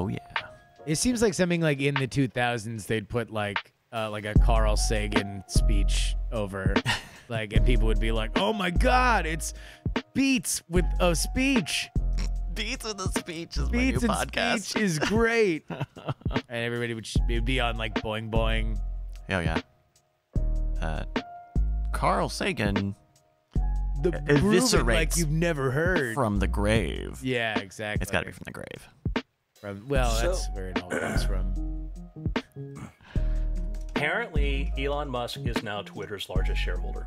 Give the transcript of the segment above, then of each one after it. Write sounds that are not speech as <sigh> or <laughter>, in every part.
Oh yeah. It seems like something like in the 2000s they'd put like uh, like a Carl Sagan speech over, <laughs> like, and people would be like, "Oh my God, it's Beats with a speech. Beats with the speech is Beats my and new podcast. speech <laughs> is great." <laughs> and everybody would, sh- it would be on like Boing Boing. Oh yeah. Uh, Carl Sagan The eviscerates like you've never heard. from the grave. yeah, exactly. It's got to be from the grave. From well, So- that's where it all comes from. Apparently, Elon Musk is now Twitter's largest shareholder.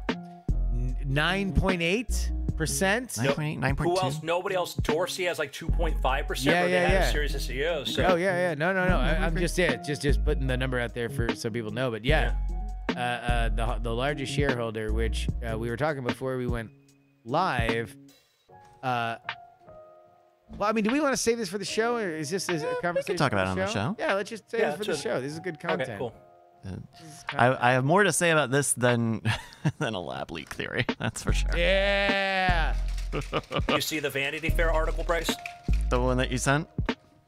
Nine point eight percent. 9.8, 9.2. Who else? Nobody else. Dorsey has like 2.5 percent. Yeah, yeah, yeah. a series of CEOs. So Oh yeah, yeah. No, no, no. I, I'm just yeah, just just putting the number out there for so people know. But yeah, uh, uh, the the largest shareholder, which uh, we were talking before we went live. Uh, well, I mean, do we want to save this for the show, or is this is a conversation? We can talk about it on the show. Yeah, let's just save Yeah, this for the show. This is good content. Okay, cool. I, I have more to say about this than <laughs> than a lab leak theory. That's for sure. Yeah. <laughs> You see the Vanity Fair article, Bryce? The one that you sent?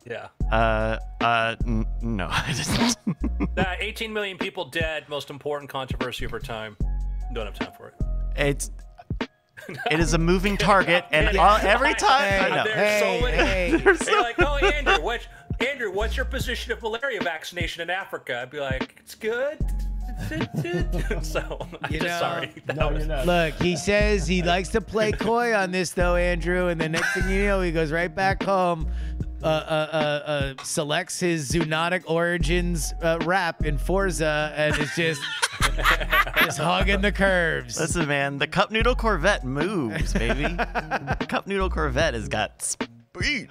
Yeah. Uh, uh, n- no, <laughs> I didn't. Uh, 18 million people dead. Most important controversy of our time. Don't have time for it. it's <laughs> it is a moving target, <laughs> and all, every <laughs> time I know. There's so Hey, many. hey. They're like, oh, Andrew, what, Andrew, what's your position of malaria vaccination in Africa? I'd be like, it's good. so I'm You just know, sorry. That No, was- Look, he says he likes to play coy on this though, Andrew, and the next thing you know, he goes right back home. Uh, uh, uh, uh, selects his zoonotic origins uh, rap in Forza and is just <laughs> just hugging the curves. Listen, man, the cup noodle Corvette moves, baby. the <laughs> cup noodle Corvette has got speed.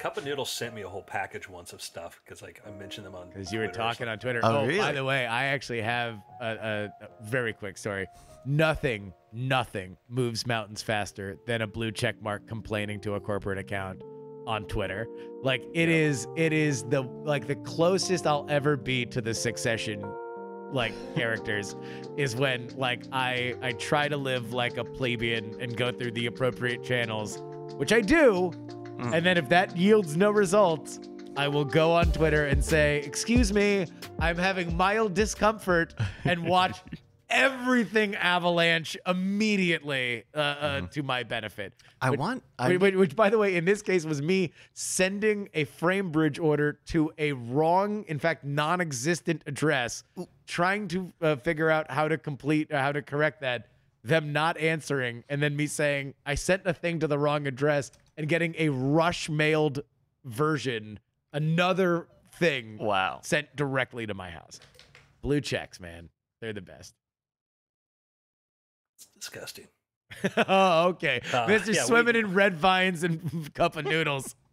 Cup of Noodles sent me a whole package once of stuff because like I mentioned them on Because you were Twitter talking on Twitter. Oh, Oh, by the way, I actually have a, a, a very quick story. Nothing, nothing moves mountains faster than a blue check mark complaining to a corporate account on Twitter. Like it is, it is the like the closest I'll ever be to the succession like <laughs> characters is when like I I try to live like a plebeian and go through the appropriate channels, which I do. Mm. And then if that yields no results, I will go on Twitter and say, "Excuse me, I'm having mild discomfort," and <laughs> watch everything avalanche immediately uh, uh, to my benefit. I Which- want. I, which, which, by the way, in this case was me sending a frame bridge order to a wrong, in fact, non-existent address, trying to uh, figure out how to complete, or how to correct that. Them not answering, and then me saying I sent a thing to the wrong address, and getting a rush mailed version, another thing wow. sent directly to my house. Blue checks, man, they're the best. Disgusting. oh, <laughs> okay. Uh, Mr. yeah, we- swimming in red vines and <laughs> cup of noodles. <laughs>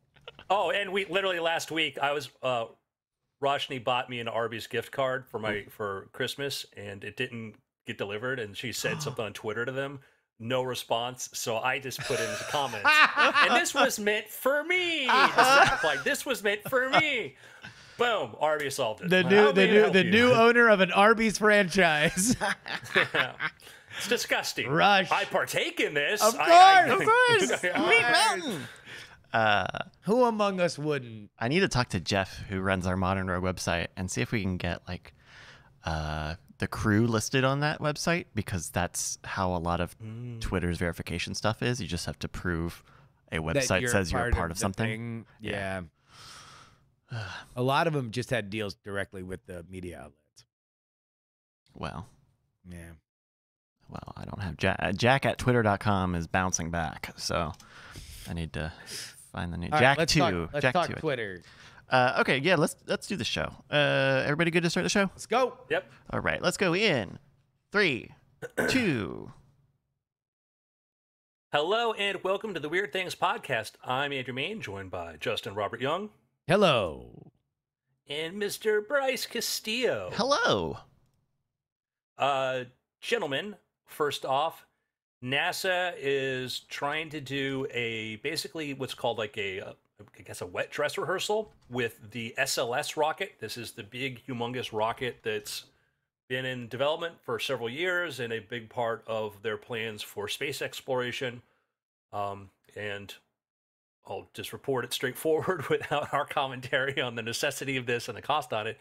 Oh, and we literally last week I was uh Roshni bought me an Arby's gift card for my for Christmas and it didn't get delivered and she said <gasps> something on Twitter to them. No response. So I just put in the comments. and this was meant for me. This, is like, this was meant for me. Boom. Arby's solved it. the new the new the you? new owner of an Arby's franchise. It's disgusting. Rush. I partake in this. Of I- I- course, of <laughs> course. <laughs> Meat Mountain. Uh, Who among us wouldn't? I need to talk to Jeff, who runs our Modern Rogue website, and see if we can get like uh, the crew listed on that website because that's how a lot of Twitter's verification stuff is. You just have to prove a that website says you're a part of the something. thing? Yeah. a lot of them just had deals directly with the media outlets. Well, Yeah. Well, I don't have Jack. Jack at twitter.com is bouncing back, so I need to find the new All right, Jack let's two. talk, let's Jack talk two. Twitter. Uh, okay, yeah, let's let's do the show. Uh, everybody good to start the show? Let's go. Yep. All right, let's go in three, <clears throat> two. Hello and welcome to the Weird Things Podcast. I'm Andrew Mayne, joined by Justin Robert Young Hello. and Mr. Bryce Castillo. Hello. Uh, gentlemen, first off, NASA is trying to do a basically what's called like a, uh, guess, a wet dress rehearsal with the SLS rocket. This is the big, humongous rocket that's been in development for several years and a big part of their plans for space exploration. Um, and I'll just report it straightforward <laughs> without our commentary on the necessity of this and the cost on it.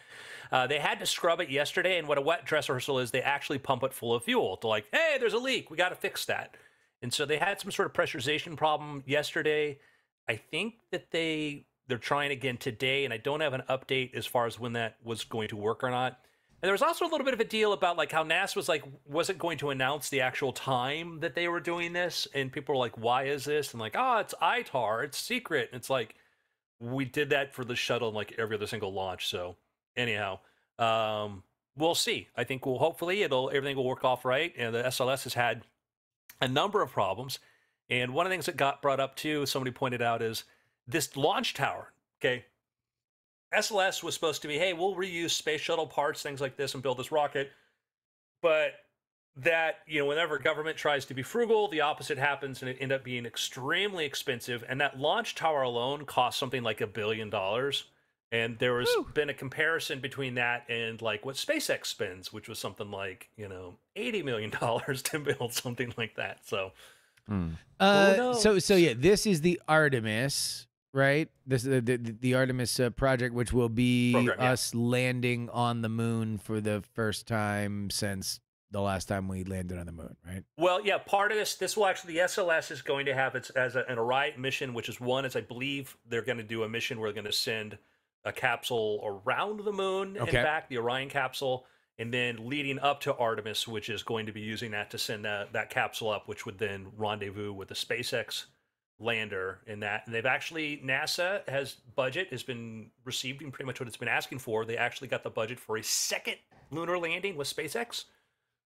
Uh, they had to scrub it yesterday, and what a wet dress rehearsal is, they actually pump it full of fuel to like, hey, there's a leak, we got to fix that. And so they had some sort of pressurization problem yesterday. I think that they they're trying again today, and I don't have an update as far as when that was going to work or not. There was also a little bit of a deal about like how NASA was like wasn't going to announce the actual time that they were doing this, and people were like, "Why is this?" And like, "Oh, it's ITAR, it's secret." And it's like we did that for the shuttle and like every other single launch. So anyhow, um, we'll see. I think we'll hopefully it'll everything will work off right. And the SLS has had a number of problems, and one of the things that got brought up too, somebody pointed out, is this launch tower. Okay, SLS was supposed to be, hey, we'll reuse space shuttle parts, things like this, and build this rocket. But that, you know, whenever government tries to be frugal, the opposite happens and it end up being extremely expensive. And that launch tower alone cost something like a billion dollars. And there has been a comparison between that and like what SpaceX spends, which was something like, you know, $80 million <laughs> to build something like that. So, Hmm. Uh, so so yeah, this is the Artemis, right? This is the the, the Artemis uh, project, which will be Program, yeah. us landing on the moon for the first time since the last time we landed on the moon, right? Well, yeah, part of this, this will actually, the SLS is going to have its as a, an Orion mission, which is one, is I believe they're going to do a mission where they're going to send a capsule around the moon Okay. and back, the Orion capsule, and then leading up to Artemis, which is going to be using that to send that, that capsule up, which would then rendezvous with the SpaceX lander in that. And they've actually, NASA has budget, has been receiving pretty much what it's been asking for. They actually got the budget for a second lunar landing with SpaceX.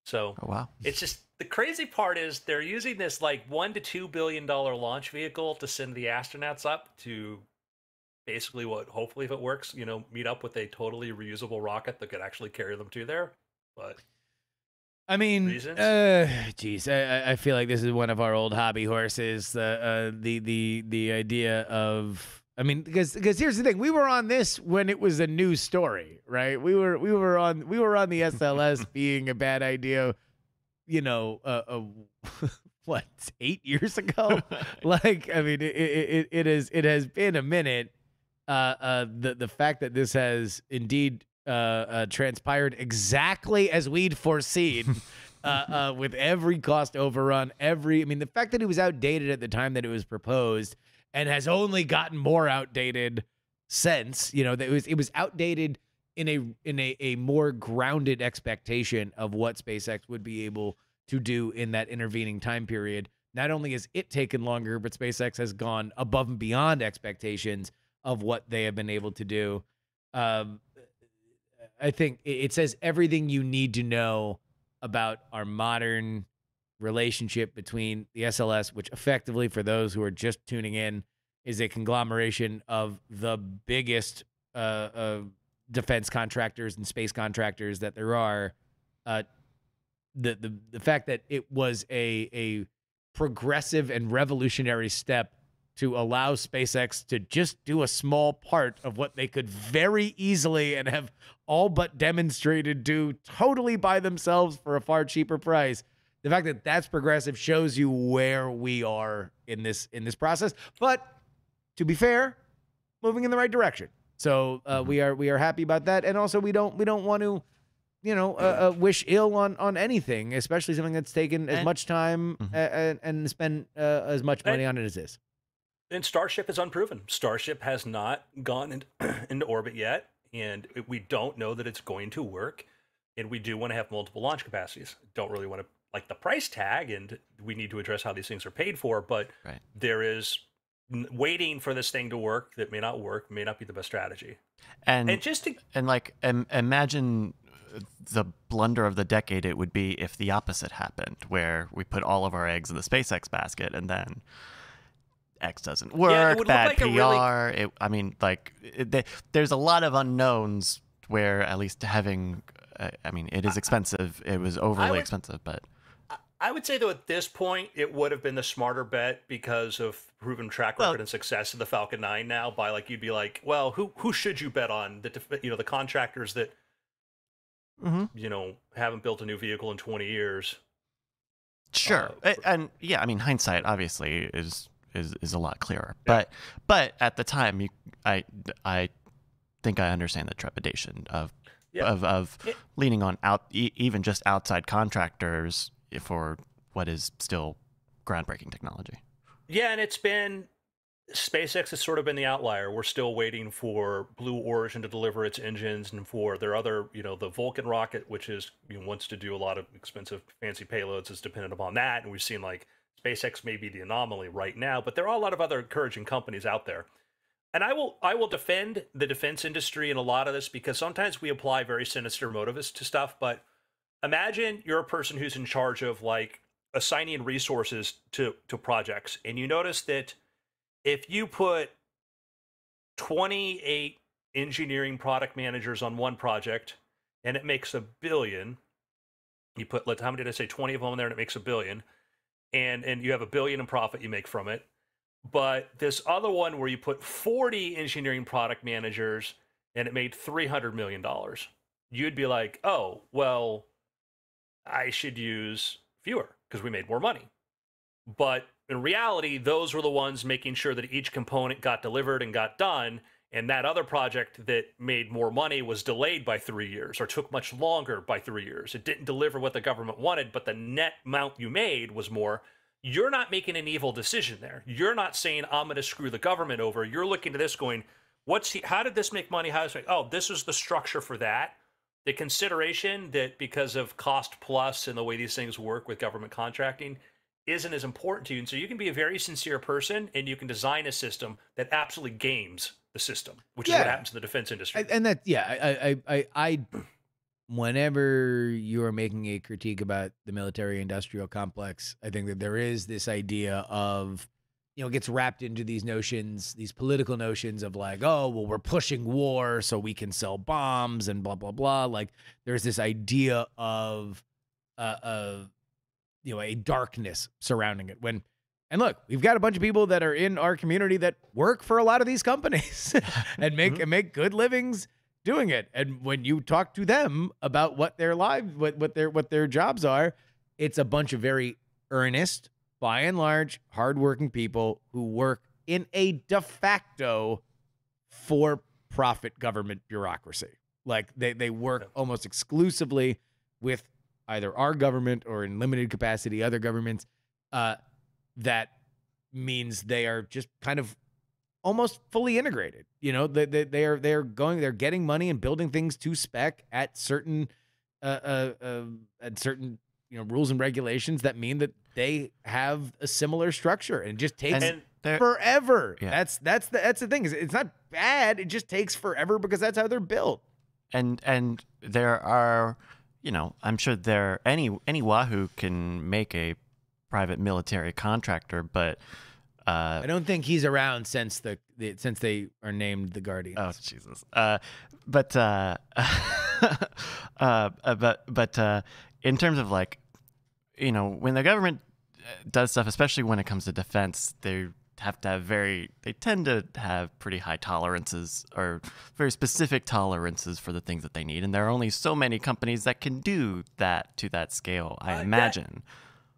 So Oh wow. it's just the crazy part is they're using this like one to two billion dollar launch vehicle to send the astronauts up to basically what hopefully if it works, you know, meet up with a totally reusable rocket that could actually carry them to there. But I mean, Reasons? uh, geez, I, I- feel like this is one of our old hobby horses. The uh, the the the idea of, I mean, because because here's the thing, we were on this when it was a news story, right? We were we were on we were on the SLS <laughs> being a bad idea, you know, uh, uh, <laughs> what eight years ago? <laughs> like, I mean, it, it it it is it has been a minute. Uh, uh, the the fact that this has indeed uh, uh, transpired exactly as we'd foreseen, <laughs> uh, uh, with every cost overrun, every I mean, the fact that it was outdated at the time that it was proposed and has only gotten more outdated since. You know, that it was it was outdated in a in a, a more grounded expectation of what SpaceX would be able to do in that intervening time period. Not only has it taken longer, but SpaceX has gone above and beyond expectations of what they have been able to do. Um, I think it says everything you need to know about our modern relationship between the SLS, which effectively, for those who are just tuning in, is a conglomeration of the biggest uh, uh, defense contractors and space contractors that there are. Uh, the the the fact that it was a a progressive and revolutionary step to allow SpaceX to just do a small part of what they could very easily and have all but demonstrated do totally by themselves for a far cheaper price. The fact that that's progressive shows you where we are in this in this process. But to be fair, moving in the right direction. So uh, we are we are happy about that, and also we don't we don't want to, you know, uh, uh, wish ill on on anything, especially something that's taken as And- much time Mhm. a- and, and spent uh, as much money on it as this. And Starship is unproven. Starship has not gone in, <clears throat> into orbit yet, and we don't know that it's going to work. And we do want to have multiple launch capacities. Don't really want to like the price tag, and we need to address how these things are paid for. But Right. there is waiting for this thing to work that may not work, may not be the best strategy. And And just to and like Im- imagine uh, the blunder of the decade it would be if the opposite happened, where we put all of our eggs in the SpaceX basket and then X doesn't work, would look bad like PR. really- It, I mean, like it, they, there's a lot of unknowns where at least having. Uh, I mean, it is expensive. It was overly would- expensive, but I would say though at this point it would have been the smarter bet because of proven track record Well- and success of the Falcon 9 now by like you'd be like, well, who who should you bet on? The you know the contractors that Mhm. you know haven't built a new vehicle in 20 years. Sure. Uh, and yeah, I mean, hindsight obviously is is is a lot clearer. But but at the time, you I I think I understand the trepidation of Yeah. of of It- leaning on out e- even just outside contractors for what is still groundbreaking technology. Yeah, and it's been SpaceX has sort of been the outlier. We're still waiting for Blue Origin to deliver its engines, and for their other, you know, the Vulcan rocket, which is you know, wants to do a lot of expensive, fancy payloads, is dependent upon that. And we've seen like SpaceX may be the anomaly right now, but there are a lot of other encouraging companies out there. And I will I will defend the defense industry in a lot of this because sometimes we apply very sinister motives to stuff, but imagine you're a person who's in charge of like assigning resources to to projects and you notice that if you put 28 engineering product managers on one project and it makes a billion you put let how many did i say 20 of them in there and it makes a billion and and you have a billion in profit you make from it but this other one where you put 40 engineering product managers and it made 300 million dollars you'd be like oh well i should use fewer because we made more money but in reality, those were the ones making sure that each component got delivered and got done. And that other project that made more money was delayed by three years or took much longer by three years. It didn't deliver what the government wanted, but the net amount you made was more. You're not making an evil decision there. You're not saying, I'm going to screw the government over. You're looking at this going, what's he, how did this make money? How does it, oh, this is the structure for that. The consideration that because of cost plus and the way these things work with government contracting, isn't as important to you. And so you can be a very sincere person and you can design a system that absolutely games the system, which is what happens in the defense industry. I- and that yeah I, I i i whenever you are making a critique about the military industrial complex i think that there is this idea of you know it gets wrapped into these notions these political notions of like oh well we're pushing war so we can sell bombs and blah blah blah. Like there's this idea of uh of you know a darkness surrounding it. When and look, we've got a bunch of people that are in our community that work for a lot of these companies <laughs> and make and make good livings doing it. And when you talk to them about what their lives, what what their what their jobs are, it's a bunch of very earnest, by and large, hardworking people who work in a de facto for profit government bureaucracy. Like they they work almost exclusively with either our government or in limited capacity other governments. Uh, that means they are just kind of almost fully integrated. You know, they, they, they are they're going they're getting money and building things to spec at certain uh, uh, uh at certain you know rules and regulations that mean that they have a similar structure and just takes and forever. Yeah. That's that's the that's the thing is it's not bad. It just takes forever because that's how they're built. and and there are you know i'm sure there any any wahoo can make a private military contractor but uh I don't think he's around since the, the since they are named the Guardians. oh jesus. Uh but uh <laughs> uh uh, but but uh in terms of like you know when the government does stuff especially when it comes to defense they have to have very they tend to have pretty high tolerances or very specific tolerances for the things that they need. And there are only so many companies that can do that to that scale i Uh, that- imagine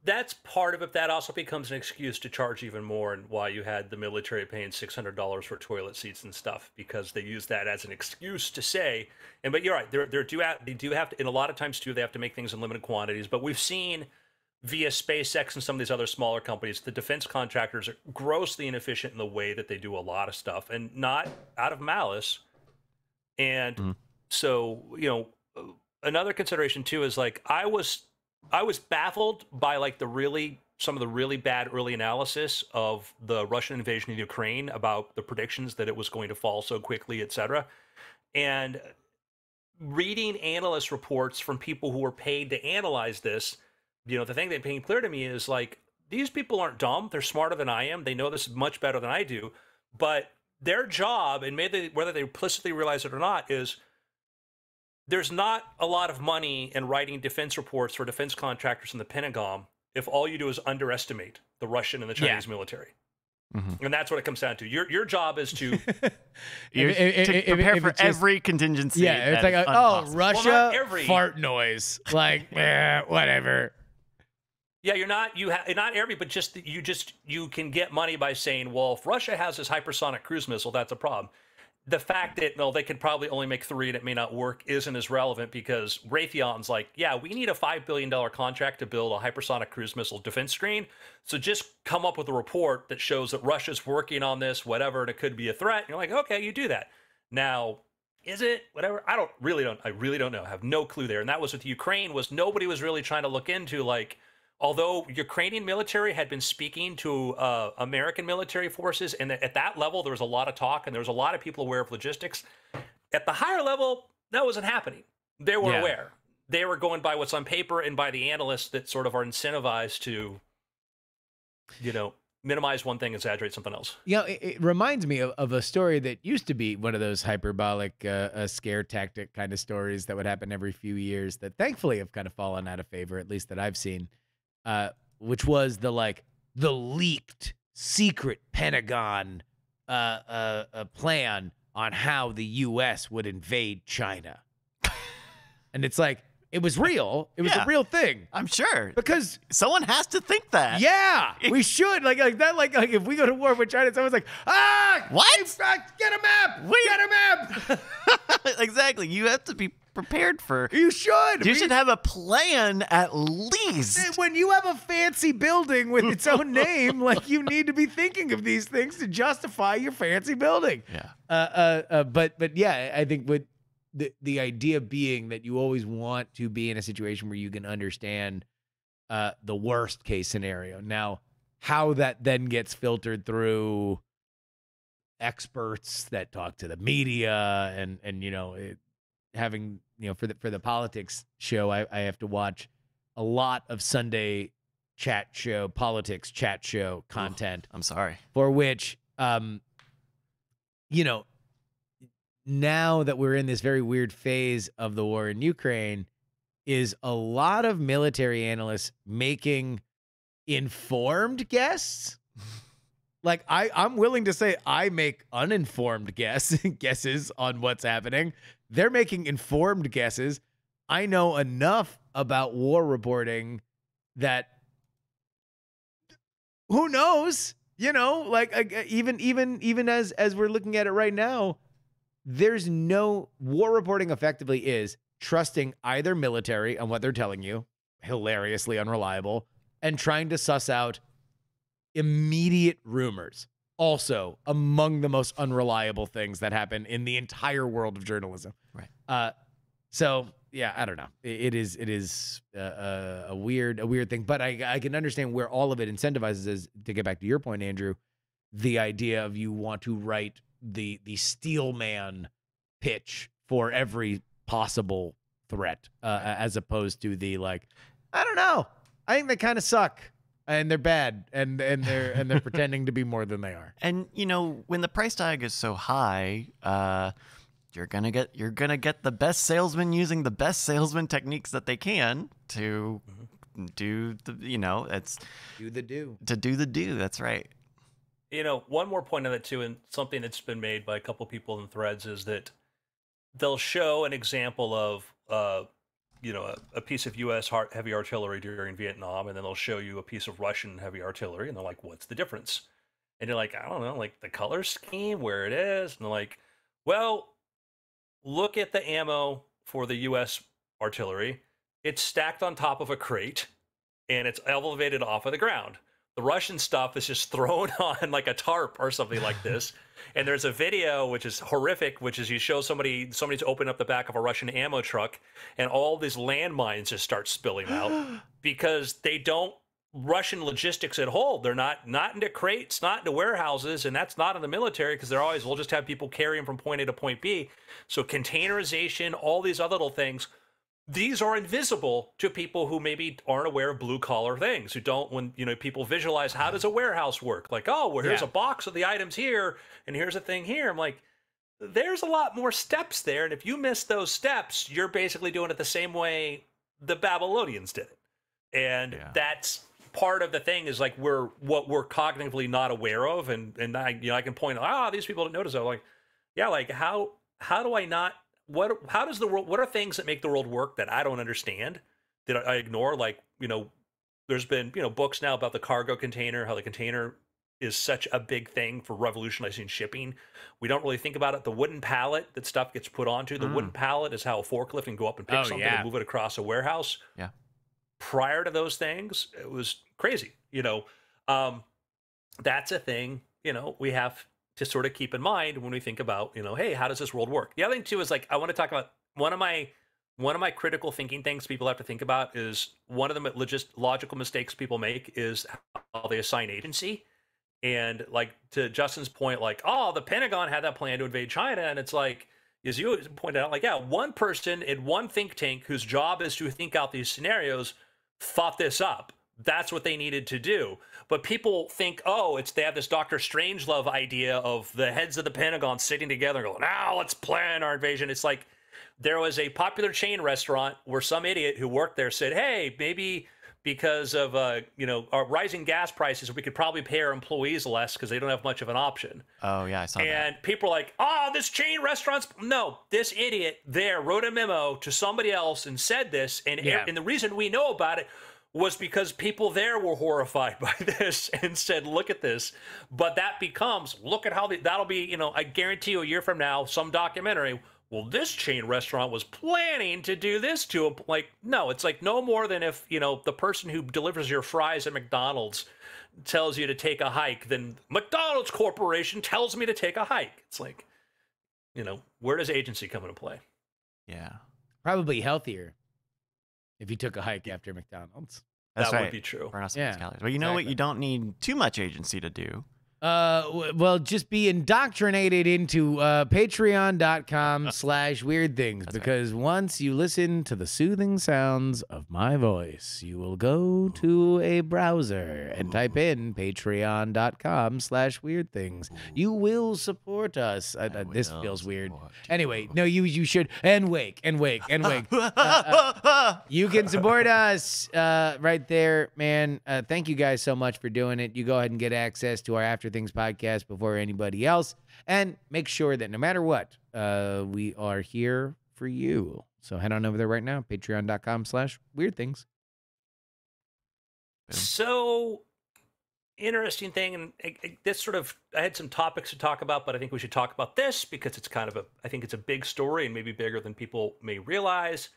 that's part of it. That also becomes an excuse to charge even more, and why you had the military paying six hundred dollars for toilet seats and stuff because they use that as an excuse to say. And but you're right, they're, they're do have, they do have to, and a lot of times too, they have to make things in limited quantities. But we've seen via SpaceX and some of these other smaller companies, the defense contractors are grossly inefficient in the way that they do a lot of stuff, and not out of malice. And Mhm. so you know, another consideration too is like I was I was baffled by like the really some of the really bad early analysis of the Russian invasion of Ukraine about the predictions that it was going to fall so quickly, et cetera. And reading analyst reports from people who were paid to analyze this, you know, the thing that became clear to me is like these people aren't dumb. They're smarter than I am. They know this much better than I do. But their job, and maybe whether they implicitly realize it or not, is there's not a lot of money in writing defense reports for defense contractors in the Pentagon if all you do is underestimate the Russian and the Yeah. Chinese military. Mhm. And that's what it comes down to. Your your job is to <laughs> You're- if- if- to if- prepare if for it's just- every contingency Yeah, it's like, a, oh. Russia Well, every- fart noise. Like, <laughs> eh, whatever. Yeah, you're not you ha- not every, but just you just you can get money by saying, well, if Russia has this hypersonic cruise missile, that's a problem. The fact that no, they could probably only make three and it may not work isn't as relevant because Raytheon's like, yeah, we need a five billion dollar contract to build a hypersonic cruise missile defense screen. So just come up with a report that shows that Russia's working on this, whatever, and it could be a threat. And you're like, okay, you do that. Now, is it whatever? I don't really don't. I really don't know. I have no clue there. And that was with Ukraine. Was nobody was really trying to look into like although Ukrainian military had been speaking to uh, American military forces, and at that level there was a lot of talk, and there was a lot of people aware of logistics. At the higher level, that wasn't happening. They were Yeah. aware. They were going by what's on paper and by the analysts that sort of are incentivized to, you know, minimize one thing, exaggerate something else. You know, it, it reminds me of, of a story that used to be one of those hyperbolic uh, uh, scare tactic kind of stories that would happen every few years that thankfully have kind of fallen out of favor, at least that I've seen, uh, which was the like the leaked secret Pentagon uh, uh, uh, plan on how the U.S. would invade China. and it's like, it was real. It was Yeah. a real thing. I'm sure Because someone has to think that. yeah, we should like like that. Like like if we go to war with China, someone's like, ah, What? Get a map. We- Get a map. <laughs> exactly. You have to be prepared for. you should. You We- should have a plan at least. when you have a fancy building with its own <laughs> name, like you need to be thinking of these things to justify your fancy building. Yeah. Uh, uh, uh, but but yeah, I think what the the idea being that you always want to be in a situation where you can understand uh, the worst case scenario. Now, how that then gets filtered through experts that talk to the media and and you know it, having you know for the for the politics show, I, I have to watch a lot of Sunday chat show politics chat show content I'm sorry. for which um you know now that we're in this very weird phase of the war in Ukraine is a lot of military analysts making informed guesses <laughs> like I I'm willing to say I make uninformed guess <laughs> guesses on what's happening. They're making informed guesses. I know enough about war reporting that who knows? You know like even even even as as we're looking at it right now there's no war reporting effectively is trusting either military on what they're telling you hilariously unreliable and trying to suss out immediate rumors also among the most unreliable things that happen in the entire world of journalism. Right. uh so yeah i don't know. It, it is it is uh, a, a weird a weird thing but i i can understand where all of it incentivizes is to get back to your point andrew the idea of you want to write the the steel man pitch for every possible threat uh, as opposed to the like i don't know. I think they kind of suck and they're bad and and they're and they're pretending to be more than they are <laughs> And you know, when the price tag is so high, uh, you're gonna get you're gonna get the best salesman using the best salesman techniques that they can to do the you know it's do the do to do the do. That's right. You know, one more point on that too, and something that's been made by a couple people in threads is that they'll show an example of, uh, you know, a, a piece of U.S. heavy artillery during Vietnam, and then they'll show you a piece of Russian heavy artillery, and they're like, "What's the difference?" And you're like, "I don't know, like the color scheme, where it is," and they're like, "Well, look at the ammo for the U.S. artillery. It's stacked on top of a crate, and it's elevated off of the ground." The Russian stuff is just <laughs> thrown on like a tarp or something like <laughs> this. and there's a video which is horrific, which is you show somebody somebody's opening up the back of a Russian ammo truck, and all these landmines just start spilling out <gasps> because they don't Russian logistics at whole. They're not not into crates, not into warehouses, and that's not in the military because they're always we'll just have people carrying from point A to point B. So containerization, all these other little things these are invisible to people who maybe aren't aware of blue collar things who don't when you know people visualize how does a warehouse work like oh well here's Yeah. a box of the items here and here's a thing here i'm like there's a lot more steps there and if you miss those steps you're basically doing it the same way the babylonians did it and Yeah. that's part of the thing is like we're what we're cognitively not aware of and and i you know i can point out ah these people didn't notice that I'm like yeah like how how do i not what how does the world what are things that make the world work that i don't understand that i ignore like you know there's been you know books now about the cargo container, how the container is such a big thing for revolutionizing shipping. We don't really think about it. The wooden pallet that stuff gets put onto, the wooden pallet is how a forklift can go up and pick Oh, something yeah. and move it across a warehouse. Yeah. Prior to those things, it was crazy. You know, um, that's a thing. You know, we have to sort of keep in mind when we think about, you know, hey, how does this world work? The other thing too is like I want to talk about one of my one of my critical thinking things people have to think about is one of the logis- logical mistakes people make is how they assign agency. And like to Justin's point, like, oh, the Pentagon had that plan to invade China, and it's like, as you pointed out, like, yeah, one person in one think tank whose job is to think out these scenarios thought this up. That's what they needed to do. But people think, oh, it's they have this Doctor Strangelove idea of the heads of the Pentagon sitting together and going, now let's plan our invasion. It's like there was a popular chain restaurant where some idiot who worked there said, hey, maybe because of uh, you know our rising gas prices, we could probably pay our employees less because they don't have much of an option. Oh yeah, I saw that. And people are like, oh, this chain restaurant's no, this idiot there wrote a memo to somebody else and said this, and Yeah. and the reason we know about it was because people there were horrified <laughs> by this and said, look at this. But that becomes, look at how the, that'll be, you know, I guarantee you a year from now, some documentary. Well, this chain restaurant was planning to do this to him. Like, no, it's like no more than if, you know, the person who delivers your fries at McDonald's tells you to take a hike, then McDonald's Corporation tells me to take a hike. It's like, you know, where does agency come into play? yeah, Probably healthier if you took a hike after McDonald's. that's that right. would be true. Burn off some Yeah, calories. But you know what? You don't need too much agency to do. Uh, well, just be indoctrinated into uh, patreon.com <laughs> slash weird things That's right. because once you listen to the soothing sounds of my voice, you will go to a browser and type in patreon.com slash weird things. You will support us. Uh, uh, this feels weird. Anyway, no, you you should and wake and wake and wake. <laughs> You can support us uh, right there, man. Uh, thank you guys so much for doing it. You go ahead and get access to our After Things podcast before anybody else. And make sure that no matter what, uh, we are here for you. So head on over there right now, patreon.com slash weird things. So interesting thing, and it- it- this sort of I had some topics to talk about, but I think we should talk about this because it's kind of a I think it's a big story and maybe bigger than people may realize.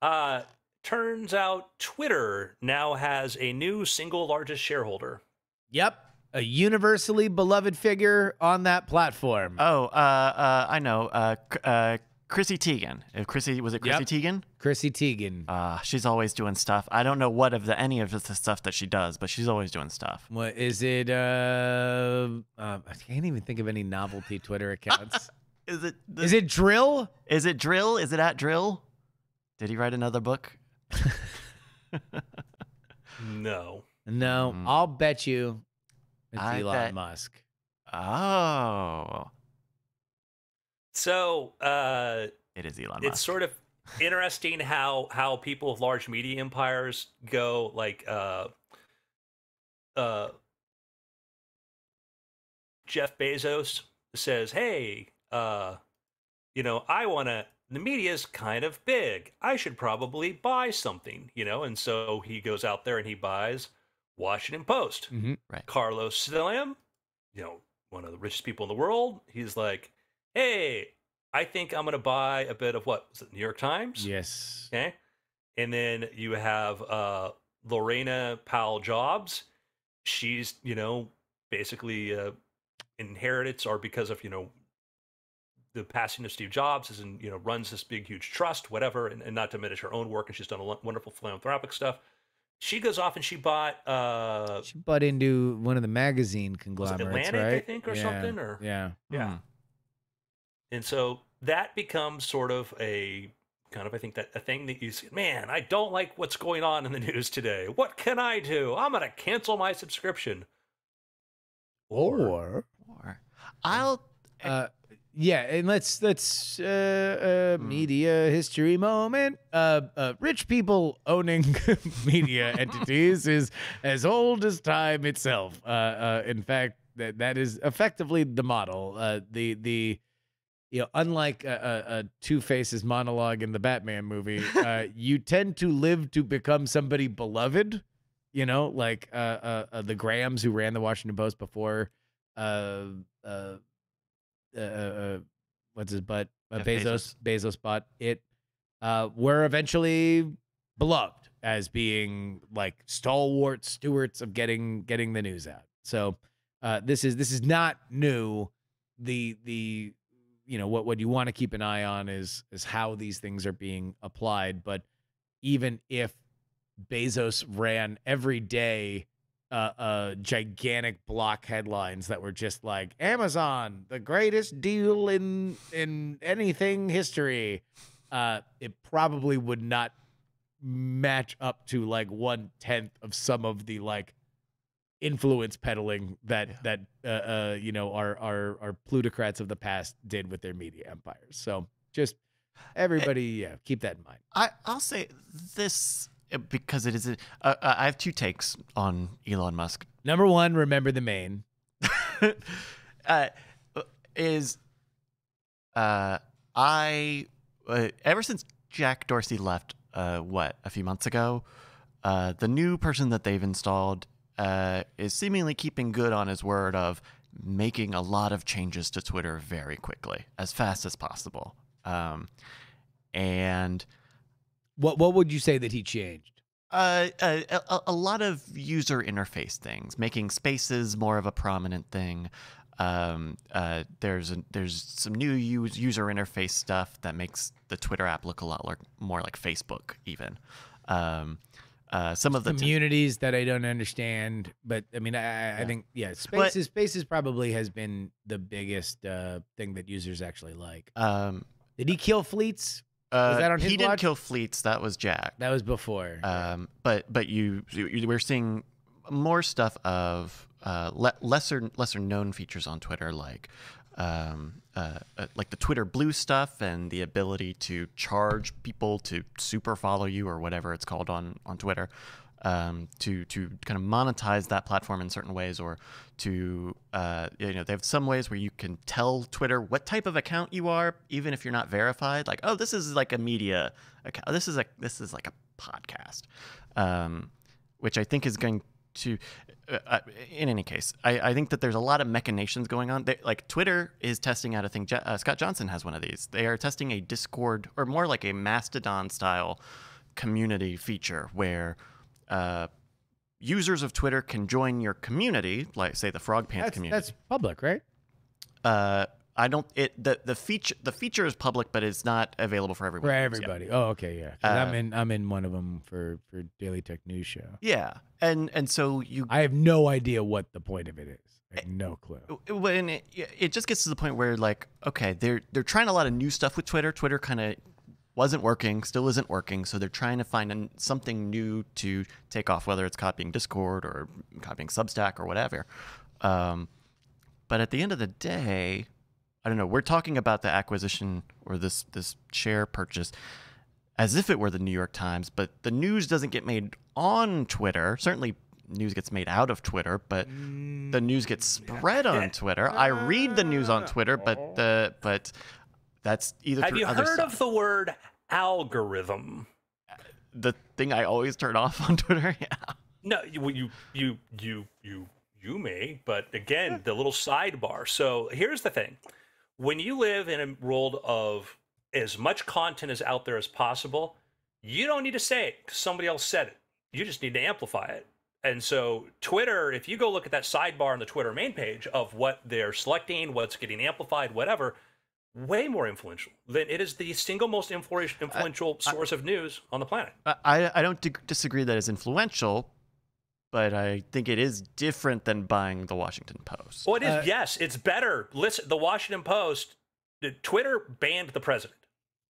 Uh, turns out Twitter now has a new single largest shareholder. Yep. A universally beloved figure on that platform. Oh, uh, uh, I know. Uh, C- uh, Chrissy Teigen. Uh, Chrissy was it Chrissy Yep. Teigen? Chrissy Teigen. Uh, she's always doing stuff. I don't know what of the any of the stuff that she does, but she's always doing stuff. What is it? Uh, uh, I can't even think of any novelty <laughs> Twitter accounts. Is it? is it dril? Is it dril? Is it at dril? Did he write another book? <laughs> <laughs> No. No, Mm. I'll bet you it's I Elon bet- Musk. Oh, So uh, it is Elon Musk. it's sort of interesting how how people of large media empires go like uh uh Jeff Bezos says, "Hey, uh you know, I want to the media's kind of big. I should probably buy something, you know." And so he goes out there and he buys Washington Post. Mm-hmm. Carlos Slim, you know, one of the richest people in the world, he's like, "Hey, I think I'm going to buy a bit of what was it, New York Times?" Yes. Okay. And then you have uh, Laurene Powell Jobs. She's, you know, basically uh, inheritance or because of, you know, the passing of Steve Jobs is in, you know, runs this big, huge trust, whatever, and, and not to diminish her own work. And she's done a wonderful philanthropic stuff. She goes off and she bought, uh, She butt into one of the magazine was it conglomerates, Atlantic, right? I think, or Yeah, something, or Yeah. yeah. Hmm. And so that becomes sort of a kind of, I think, that a thing that you see, man, I don't like what's going on in the <laughs> news today. What can I do? I'm going to cancel my subscription. Or, Or, Or I'll. uh, yeah, and let's let's uh, uh, Hmm. media history moment. Uh, uh, rich people owning <laughs> media <laughs> entities is as old as time itself. Uh, uh, in fact, that that is effectively the model. Uh, the the you know, unlike a, a, a Two Faces monologue in the Batman movie, <laughs> uh, you tend to live to become somebody beloved You know, like uh, uh, uh the Grahams who ran the Washington Post before. Uh, uh, uh, uh what's his butt? Uh, Bezos. Bezos bought it. Uh, were eventually beloved as being like stalwart stewards of getting getting the news out. So uh, this is this is not new. The the you know what what you want to keep an eye on is is how these things are being applied. But even if Bezos ran every day uh, uh, gigantic block headlines that were just like Amazon, the greatest deal in in anything history. Uh, it probably would not match up to like one tenth of some of the like influence peddling that Yeah. that uh, uh, you know our our our plutocrats of the past did with their media empires. So just everybody, yeah, keep that in mind. I I'll say this because it is. A, uh, uh, I have two takes on Elon Musk. Number one, remember the main. <laughs> uh, is uh, I uh, ever since Jack Dorsey left, uh, what a few months ago, uh, the new person that they've installed uh, is seemingly keeping good on his word of making a lot of changes to Twitter very quickly, as fast as possible. Um, and What what would you say that he changed? uh, a, a, a lot of user interface things, making spaces more of a prominent thing. Um, uh, there's a, there's some new use, user interface stuff that makes the Twitter app look a lot like, more like Facebook, even. Um, uh, some of the communities that I don't understand. But I mean, I, I- I think yeah, spaces spaces probably has been the biggest uh, thing that users actually like. um, Did he kill fleets? Uh, that on his he didn't kill fleets. That was Jack. That was before. Um, but but you, you we're seeing more stuff of uh, le- lesser lesser known features on Twitter like um, uh, uh, like the Twitter Blue stuff and the ability to charge people to super follow you or whatever it's called on on Twitter. Um, to to kind of monetize that platform in certain ways, or to uh, you know they have some ways where you can tell Twitter what type of account you are, even if you're not verified. Like, oh, this is like a media account. This is a this is like a podcast, um, which I think is going to. Uh, uh, in any case, I, I think that there's a lot of machinations going on. They, like Twitter is testing out a thing. Uh, Scott Johnson has one of these. They are testing a Discord or more like a Mastodon style community feature where uh, users of Twitter can join your community, like say the Frog Pants that's, community. that's public, right? uh, I don't. It the the feature the feature is public, but it's not available for everyone. For use yet. everybody. Oh, okay, yeah. 'Cause I'm Uh, in I'm in one of them for for Daily Tech News Show. Yeah, and and so you I have no idea what the point of it is. I have no clue. when it, it just gets to the point where like okay they're they're trying a lot of new stuff with twitter twitter kind of wasn't working still isn't working so they're trying to find an, something new to take off whether it's copying discord or copying substack or whatever. Um, but at the end of the day i don't know we're talking about the acquisition or this this share purchase as if it were the new york times but the news doesn't get made on twitter. Certainly news gets made out of twitter but the news gets spread on Twitter. I read the news on Twitter, but the but that's either Have you heard of the word algorithm? Uh, the thing I always turn off <laughs> on Twitter? Yeah. No, you you you you you may, but again, the little sidebar. So here's the thing: when you live in a world of as much content as out there as possible, you don't need to say it 'cause somebody else said it. You just need to amplify it. And so Twitter, if you go look at that sidebar on the Twitter main page of what they're selecting, what's getting amplified, whatever, way more influential than it is the single most influ- influential source of news on the planet. I- I I don't dig- disagree that it's influential, but I think it is different than buying the Washington Post. Well, it is. Uh, yes, it's better. Listen, the Washington Post, the- Twitter banned the president.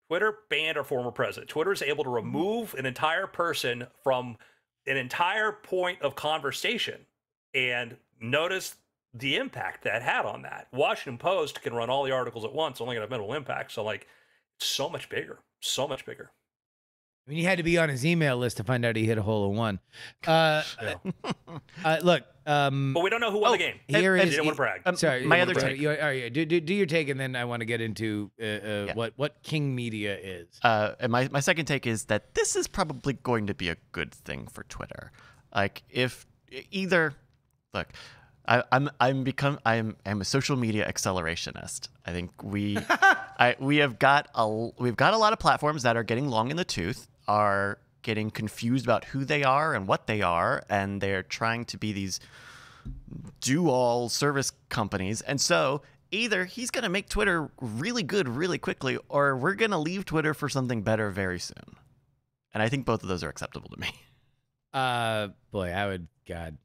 Twitter banned our former president. Twitter is able to remove an entire person from an entire point of conversation, and notice the impact that had on that. Washington Post can run all the articles at once, only gonna have minimal impact. So, like, so much bigger, so much bigger. I mean, you had to be on his email list to find out he hit a hole in one. Uh, <laughs> uh, look, um, But we don't know who won Oh, the game. here You is didn't want to brag. Um, sorry. my other take. you- all right, do, do, do your take, and then I want to get into uh, uh, what what King Media is. Uh, and my, my second take is that this is probably going to be a good thing for Twitter. Like if either look, I, I'm I'm become I'm I'm a social media accelerationist. I think we <laughs> I we have got a we've got a lot of platforms that are getting long in the tooth, are getting confused about who they are and what they are, and they're trying to be these do all service companies. And so either he's going to make Twitter really good really quickly, or we're going to leave Twitter for something better very soon. And I think both of those are acceptable to me. Uh, boy, I would, God,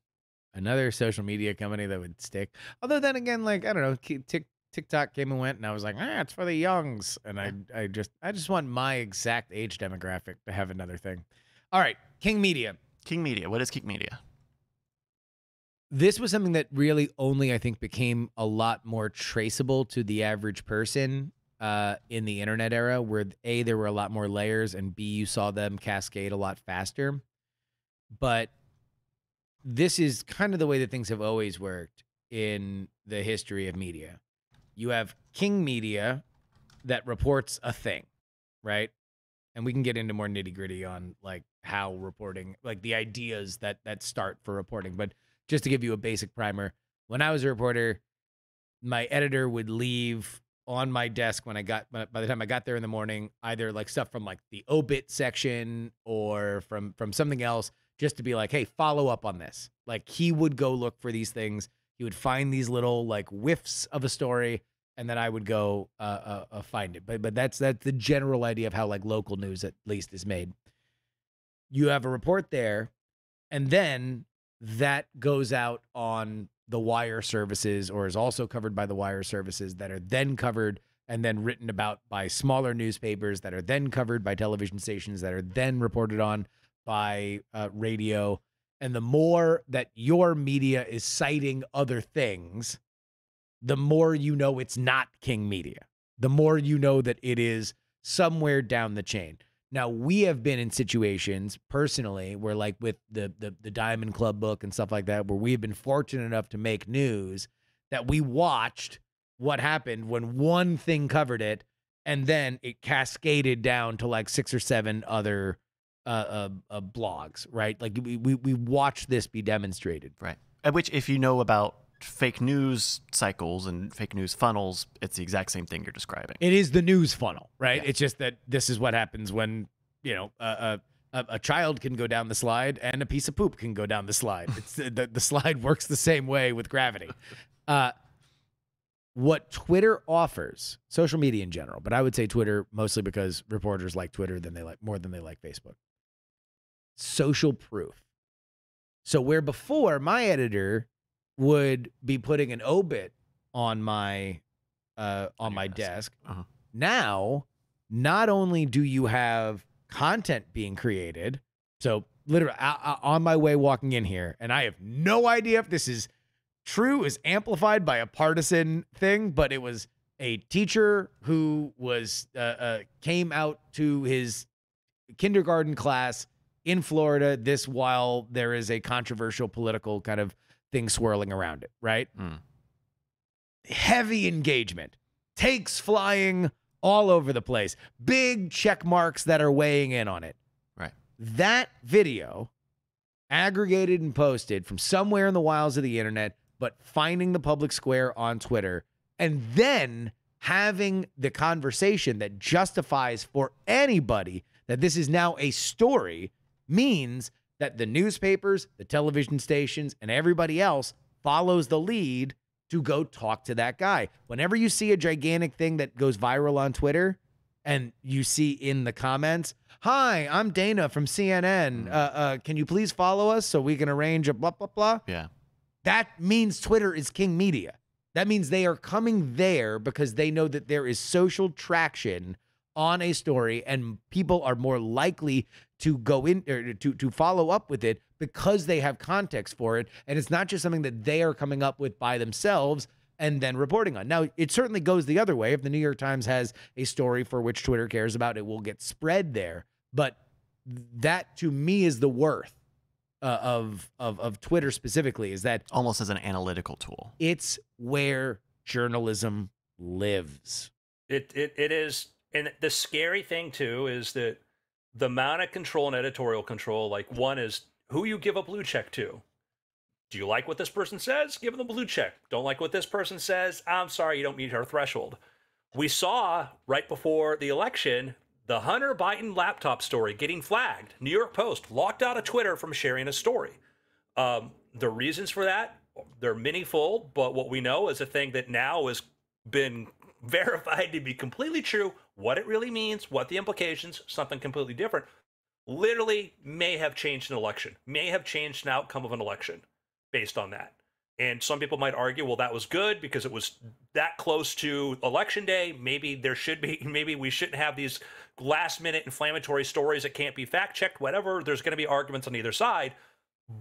another social media company that would stick. Although then again, like I don't know, Tik TikTok came and went, and I was like, ah, it's for the youngs, and I, I just, I just want my exact age demographic to have another thing. All right, King Media. King Media. What is King Media? This was something that really only I think became a lot more traceable to the average person uh, in the internet era, where a there were a lot more layers, and b you saw them cascade a lot faster. But this is kind of the way that things have always worked in the history of media. You have King Media that reports a thing, right? And we can get into more nitty gritty on like how reporting, like the ideas that that start for reporting. But just to give you a basic primer, when I was a reporter, my editor would leave on my desk when I got by the time I got there in the morning, either like stuff from like the obit section or from from something else, just to be like, hey, follow up on this. Like he would go look for these things. He would find these little like whiffs of a story, and then I would go uh, uh, uh, find it. But but that's that's the general idea of how like local news at least is made. You have a report there, and then that goes out on the wire services or is also covered by the wire services that are then covered and then written about by smaller newspapers that are then covered by television stations that are then reported on by uh, radio and the more that your media is citing other things the more you know it's not king media. The more you know that it is somewhere down the chain. Now we have been in situations personally where like with the, the the Diamond Club book and stuff like that where we have been fortunate enough to make news that we watched what happened when one thing covered it and then it cascaded down to like six or seven other uh, uh, uh blogs, right? Like we, we we watched this be demonstrated. Right. At which, if you know about fake news cycles and fake news funnels, it's the exact same thing you're describing. It is the news funnel, right? Yeah. It's just that this is what happens when you know a, a, a child can go down the slide and a piece of poop can go down the slide. It's the, the slide <laughs> works the same way with gravity. Uh, what Twitter offers, social media in general, but I would say Twitter mostly because reporters like Twitter than they like more than they like Facebook. Social proof. So where before my editor would be putting an obit on my uh, on my desk. Uh-huh. Now, not only do you have content being created, so literally I, I- on my way walking in here, and I have no idea if this is true, is amplified by a partisan thing, but it was a teacher who was uh, uh, came out to his kindergarten class in Florida. This while there is a controversial political kind of thing swirling around it, right? Mm. Heavy engagement, takes flying all over the place, big check marks that are weighing in on it. Right. That video, aggregated and posted from somewhere in the wilds of the internet, but finding the public square on Twitter, and then having the conversation that justifies for anybody that this is now a story means that the newspapers, the television stations, and everybody else follows the lead to go talk to that guy. Whenever you see a gigantic thing that goes viral on Twitter and you see in the comments, Hi, I'm Dana from CNN. Uh, uh, can you please follow us so we can arrange a blah, blah, blah? Yeah. That means Twitter is king media. That means they are coming there because they know that there is social traction on a story and people are more likely to go in or to to follow up with it because they have context for it and it's not just something that they are coming up with by themselves and then reporting on. Now, it certainly goes the other way. If the New York Times has a story for which Twitter cares about, it will get spread there. But that to me is the worth uh, of of of Twitter specifically is that Almost as an analytical tool. it's where journalism lives. It it it is, and the scary thing too is that the amount of control and editorial control, like one is who you give a blue check to. Do you like what this person says? Give them a blue check. Don't like what this person says? I'm sorry, you don't meet our threshold. We saw right before the election the Hunter Biden laptop story getting flagged. New York Post locked out of Twitter from sharing a story. Um, the reasons for that, they're manyfold, but what we know is a thing that now has been <laughs> verified to be completely true. What it really means, what the implications, something completely different, literally may have changed an election, may have changed an outcome of an election based on that. And some people might argue, well, that was good because it was that close to election day. Maybe there should be, <laughs> maybe we shouldn't have these last minute inflammatory stories that can't be fact checked, whatever. There's going to be arguments on either side.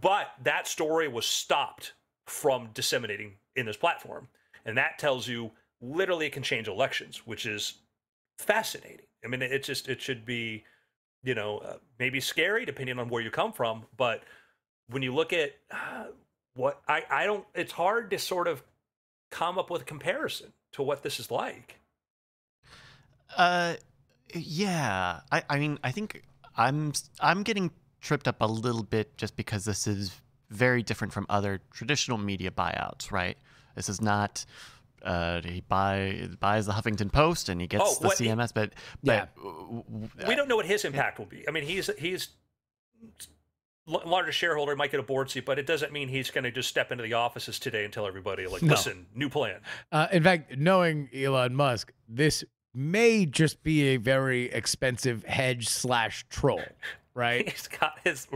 But that story was stopped from disseminating in this platform. And that tells you literally it can change elections, which is fascinating. I mean, it just, it should be, you know, uh, maybe scary depending on where you come from. But when you look at uh, what I, I don't, it's hard to sort of come up with a comparison to what this is like. Uh, yeah. I, I mean, I think I'm I'm getting tripped up a little bit just because this is very different from other traditional media buyouts, right? This is not uh, he buy buys the Huffington Post and he gets Oh, the what CMS, but Yeah. we don't know what his impact will be. I mean, he's he's l- largest shareholder, might get a board seat, but it doesn't mean he's going to just step into the offices today and tell everybody, like, No. listen, new plan. Uh, in fact, knowing Elon Musk, this may just be a very expensive hedge slash troll, right? He's got his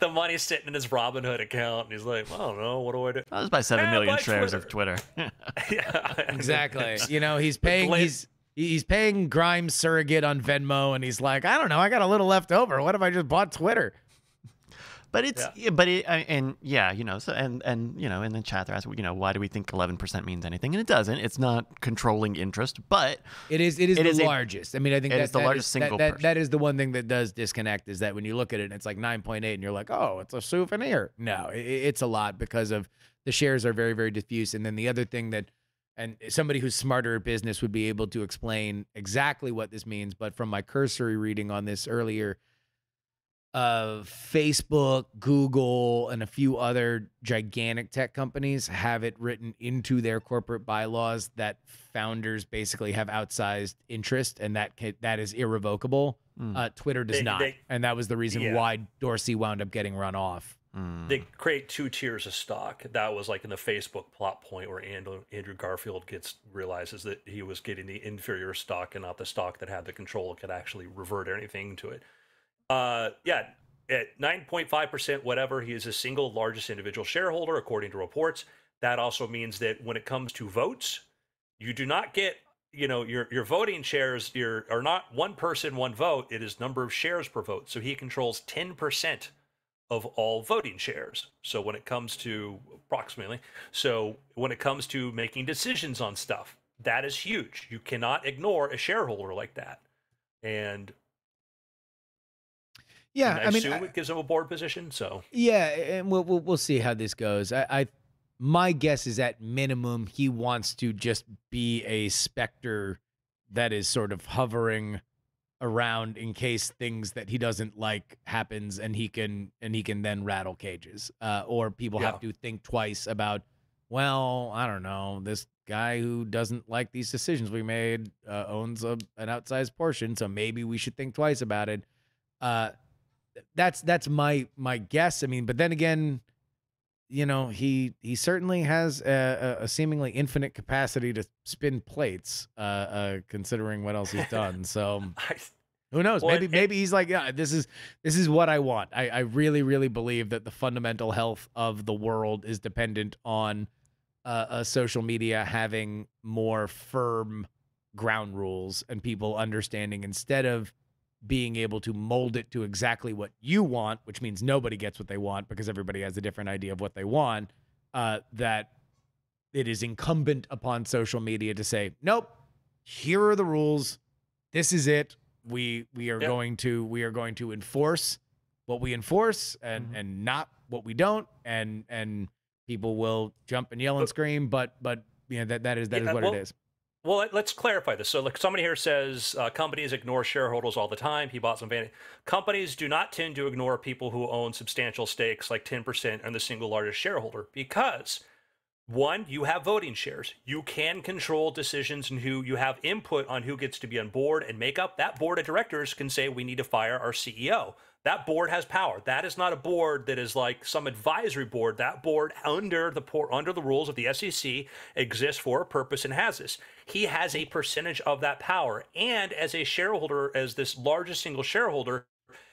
the money sitting in his Robinhood account, and he's like, I don't know, what do I do? I was by seven Eh, million buy shares of Twitter. <laughs> <laughs> yeah, exactly. <laughs> You know, he's paying Gla- he's he's paying Grimes surrogate on Venmo, and he's like, I don't know, I got a little left over. What if I just bought Twitter? But it's Yeah. but it I- and yeah, you know, so and and you know, in the chat they're asking, you know, why do we think eleven percent means anything? And it doesn't. It's not controlling interest, but It is it is It the is largest. I mean, I think it that, is the that largest that- single that, purchase. that is the one thing that does disconnect is that when you look at it, and it's like nine point eight, and you're like, oh, it's a souvenir. No, it, it's a lot because of the shares are very very diffuse, and then the other thing that. And somebody who's smarter at business would be able to explain exactly what this means. But from my cursory reading on this earlier, uh, Facebook, Google, and a few other gigantic tech companies have it written into their corporate bylaws that founders basically have outsized interest, and that ca- that is irrevocable. Mm. Uh, Twitter does They- not, they- and that was the reason Yeah. why Dorsey wound up getting run off. mm, they create two tiers of stock. That was like in the Facebook plot point where Andrew, Andrew Garfield gets realizes that he was getting the inferior stock and not the stock that had the control and could actually revert anything to it. Uh, yeah, at 9.5%, whatever, he is the single largest individual shareholder according to reports. That also means that when it comes to votes, you do not get you know your your voting shares your are not one person one vote. It is number of shares per vote. So he controls 10% of all voting shares. So when it comes to approximately so when it comes to making decisions on stuff that is huge. You cannot ignore a shareholder like that. And Yeah, I, I mean, assume I- it gives him a board position so. Yeah, and we'll we'll, we'll see how this goes. I, I my guess is at minimum he wants to just be a specter that is sort of hovering around in case things that he doesn't like happens and he can and he can then rattle cages. Uh, or people have to think twice about well i don't know this guy who doesn't like these decisions we made uh, owns a, an outsized portion so maybe we should think twice about it. Uh, that's that's my my guess. I mean, but then again, you know, he he certainly has a, a- seemingly infinite capacity to spin plates, uh, uh, considering what else he's <laughs> done. So who knows? Well, maybe it- maybe he's like, yeah, this is this is what I want. I, I really really believe that the fundamental health of the world is dependent on uh, uh, social media having more firm ground rules and people understanding instead of being able to mold it to exactly what you want, which means nobody gets what they want because everybody has a different idea of what they want. Uh, that it is incumbent upon social media to say, nope, here are the rules. This is it. We we are Yep. going to we are going to enforce what we enforce and Mhm. and not what we don't. And and people will jump and yell and scream, but but you know that that is that is Yeah, what well, it is. Well, let- let's clarify this. So, like somebody here says, uh, companies ignore shareholders all the time. He bought some vanity. Companies do not tend to ignore people who own substantial stakes, like 10% and the single largest shareholder, because one, you have voting shares. You can control decisions and who you have input on who gets to be on board and make up. That board of directors can say, we need to fire our CEO. That board has power. That is not a board that is like some advisory board. That board, under the under the rules of the SEC, exists for a purpose and has this. He has a percentage of that power, and as a shareholder, as this largest single shareholder,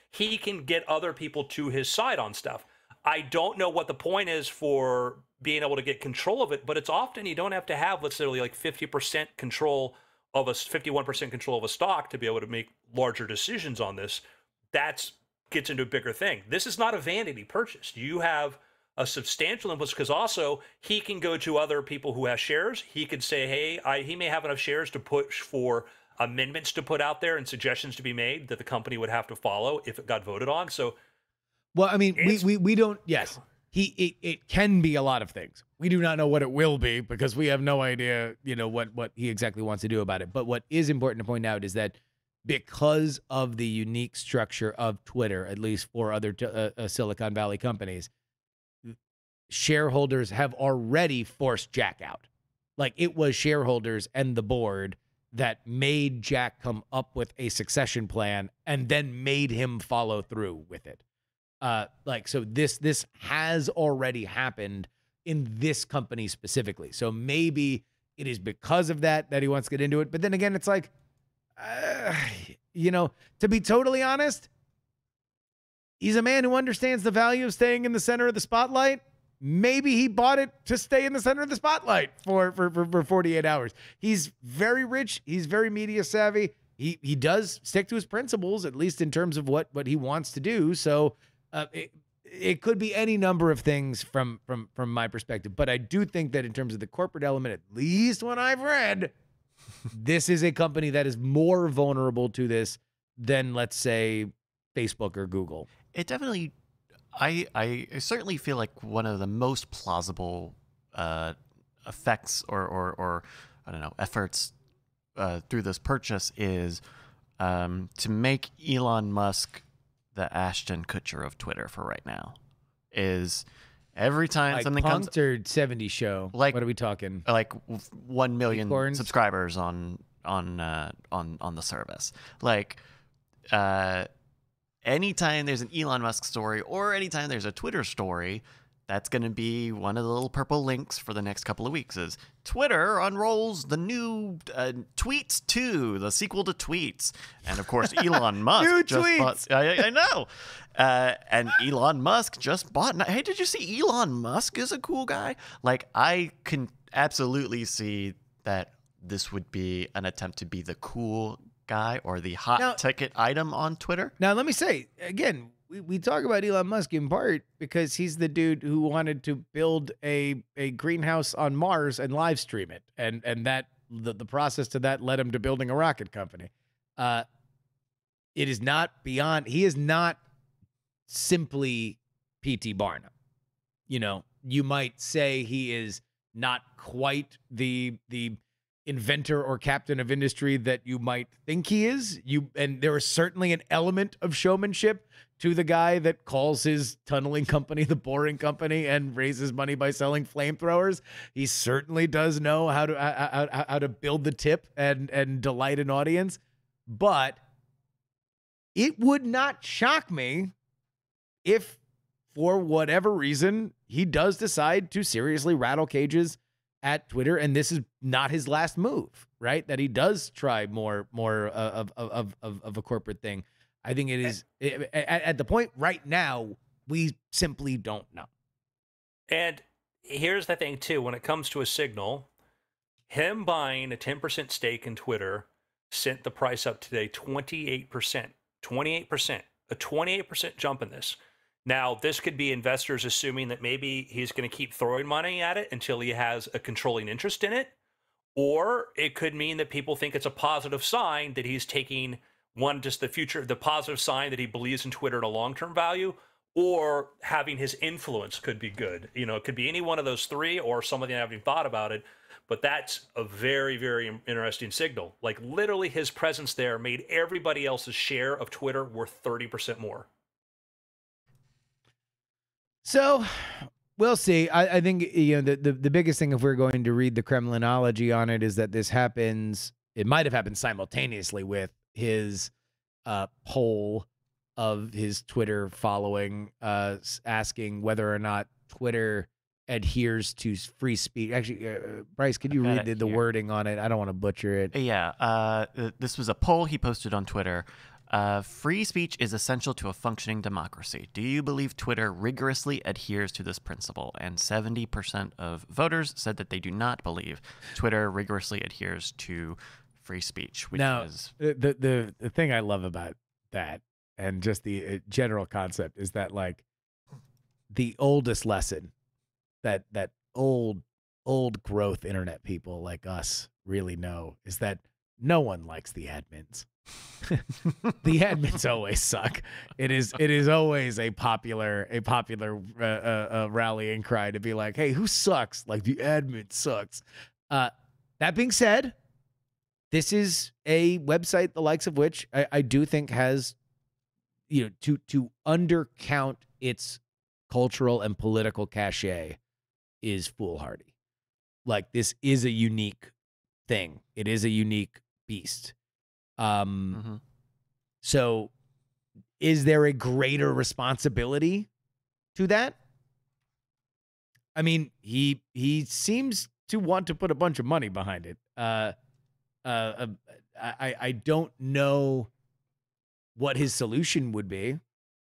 he can get other people to his side on stuff. I don't know what the point is for being able to get control of it, but it's often you don't have to have, say, like 50% control of a 51% control of a stock to be able to make larger decisions on this. That's gets into a bigger thing. This is not a vanity purchase. You have a substantial influence because also he can go to other people who have shares. He could say, hey, I, he may have enough shares to push for amendments to put out there and suggestions to be made that the company would have to follow if it got voted on. So Well, I mean, we, we we don't. Yes, he it, it can be a lot of things. We do not know what it will be because we have no idea, you know, what what he exactly wants to do about it. But what is important to point out is that because of the unique structure of Twitter, at least for other uh, uh, Silicon Valley companies, shareholders have already forced Jack out. Like it was shareholders and the board that made Jack come up with a succession plan and then made him follow through with it. Uh, like so, this this has already happened in this company specifically. So maybe it is because of that that he wants to get into it. But then again, it's like, uh, you know, to be totally honest, he's a man who understands the value of staying in the center of the spotlight. Maybe he bought it to stay in the center of the spotlight for for, for, for 48 hours. He's very rich. He's very media savvy. He he does stick to his principles, at least in terms of what what he wants to do. So uh, it, it could be any number of things from from from my perspective. But I do think that in terms of the corporate element, at least what I've read, this is a company that is more vulnerable to this than let's say Facebook or Google. It definitely, I I certainly feel like one of the most plausible uh, effects or, or or I don't know efforts uh, through this purchase is um, to make Elon Musk the Ashton Kutcher of Twitter for right now. Is every time Like something comes or 70 show. Like- what are we talking? like one million Unicorns? subscribers on on uh, on on the service. Like, uh, anytime there's an Elon Musk story or anytime there's a Twitter story, that's going to be one of the little purple links for the next couple of weeks. Is Twitter unrolls the new uh, Tweets 2, the sequel to Tweets, and of course <laughs> Elon Musk New just tweets! bought. <laughs> I, I know. Uh, and Elon Musk just bought. Hey, did you see Elon Musk is a cool guy? Like, I can absolutely see that this would be an attempt to be the cool guy or the hot Now- ticket item on Twitter. Now, let me say again, we, we talk about Elon Musk in part because he's the dude who wanted to build a a greenhouse on Mars and live stream it, and and that the, the process to that led him to building a rocket company. Uh, it is not beyond. He is not simply P.T. Barnum. You know, you might say he is not quite the the inventor or captain of industry that you might think he is. You and there is certainly an element of showmanship to the guy that calls his tunneling company the boring company and raises money by selling flamethrowers. He certainly does know how to how, how, how to build the tip and and delight an audience. But it would not shock me if for whatever reason he does decide to seriously rattle cages at Twitter, and this is not his last move, right? That he does try more more uh, of of of of a corporate thing. I think it eh is eh, eh, at, at the point right now we simply don't know. And here's the thing too: when it comes to a signal, him buying a 10% stake in Twitter sent the price up today 28%. 28%. A 28% jump in this. Now, this could be investors assuming that maybe he's going to keep throwing money at it until he has a controlling interest in it. Or it could mean that people think it's a positive sign that he's taking one, just the future, the positive sign that he believes in Twitter at a long term value, or having his influence could be good. You know, it could be any one of those three or somebody I haven't even thought about it. but that's a very very interesting signal. Like literally, his presence there made everybody else's share of Twitter worth thirty percent more. So we'll see. I, I, think you know the, the the biggest thing if we're going to read the Kremlinology on it is that this happens. It might have happened simultaneously with his uh, poll of his Twitter following, uh, asking whether or not Twitter adheres to free speech. Actually, uh, Bryce, could you read the, the wording on it? I don't want to butcher it. Yeah. Uh, this was a poll he posted on Twitter. Uh, free speech is essential to a functioning democracy. Do you believe Twitter rigorously adheres to this principle? And 70% of voters said that they do not believe Twitter rigorously adheres to free speech. Which now, is... the, the the thing I love about that and just the uh, general concept is that like the oldest lesson that that old old growth internet people like us really know is that no one likes the admins. <laughs> the admins always suck. It is it is always a popular a popular uh, uh, uh, rallying cry to be like, "Hey, who sucks?" Like the admin sucks. Uh, that being said, this is a website the likes of which I, I do think has, you know, to to undercount its cultural and political cachet is foolhardy. Like this is a unique thing. It is a unique beast. Um, mm-hmm. So, is there a greater responsibility to that? I mean, he he seems to want to put a bunch of money behind it. Uh, uh, uh I I don't know what his solution would be.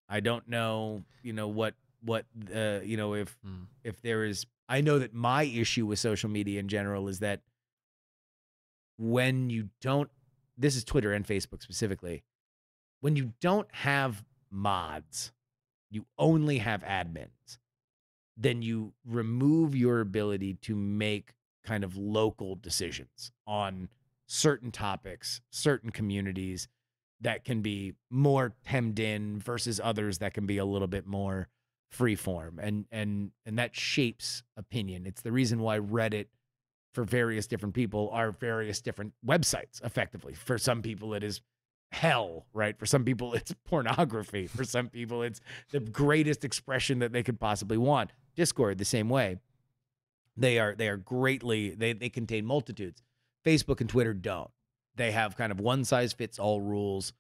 I don't know, you know what what uh you know if mm. if there is. I know that my issue with social media in general is that when you don't this is Twitter and Facebook specifically. When you don't have mods, you only have admins, then you remove your ability to make kind of local decisions on certain topics, certain communities that can be more hemmed in versus others that can be a little bit more free form and and and that shapes opinion. It's the reason why Reddit for various different people are various different websites effectively. For some people it is hell right? For some people it's <laughs> pornography. For some people it's the greatest expression that they could possibly want. Discord the same way. They are they are greatly they they contain multitudes facebook and twitter don't they have kind of one size fits all rules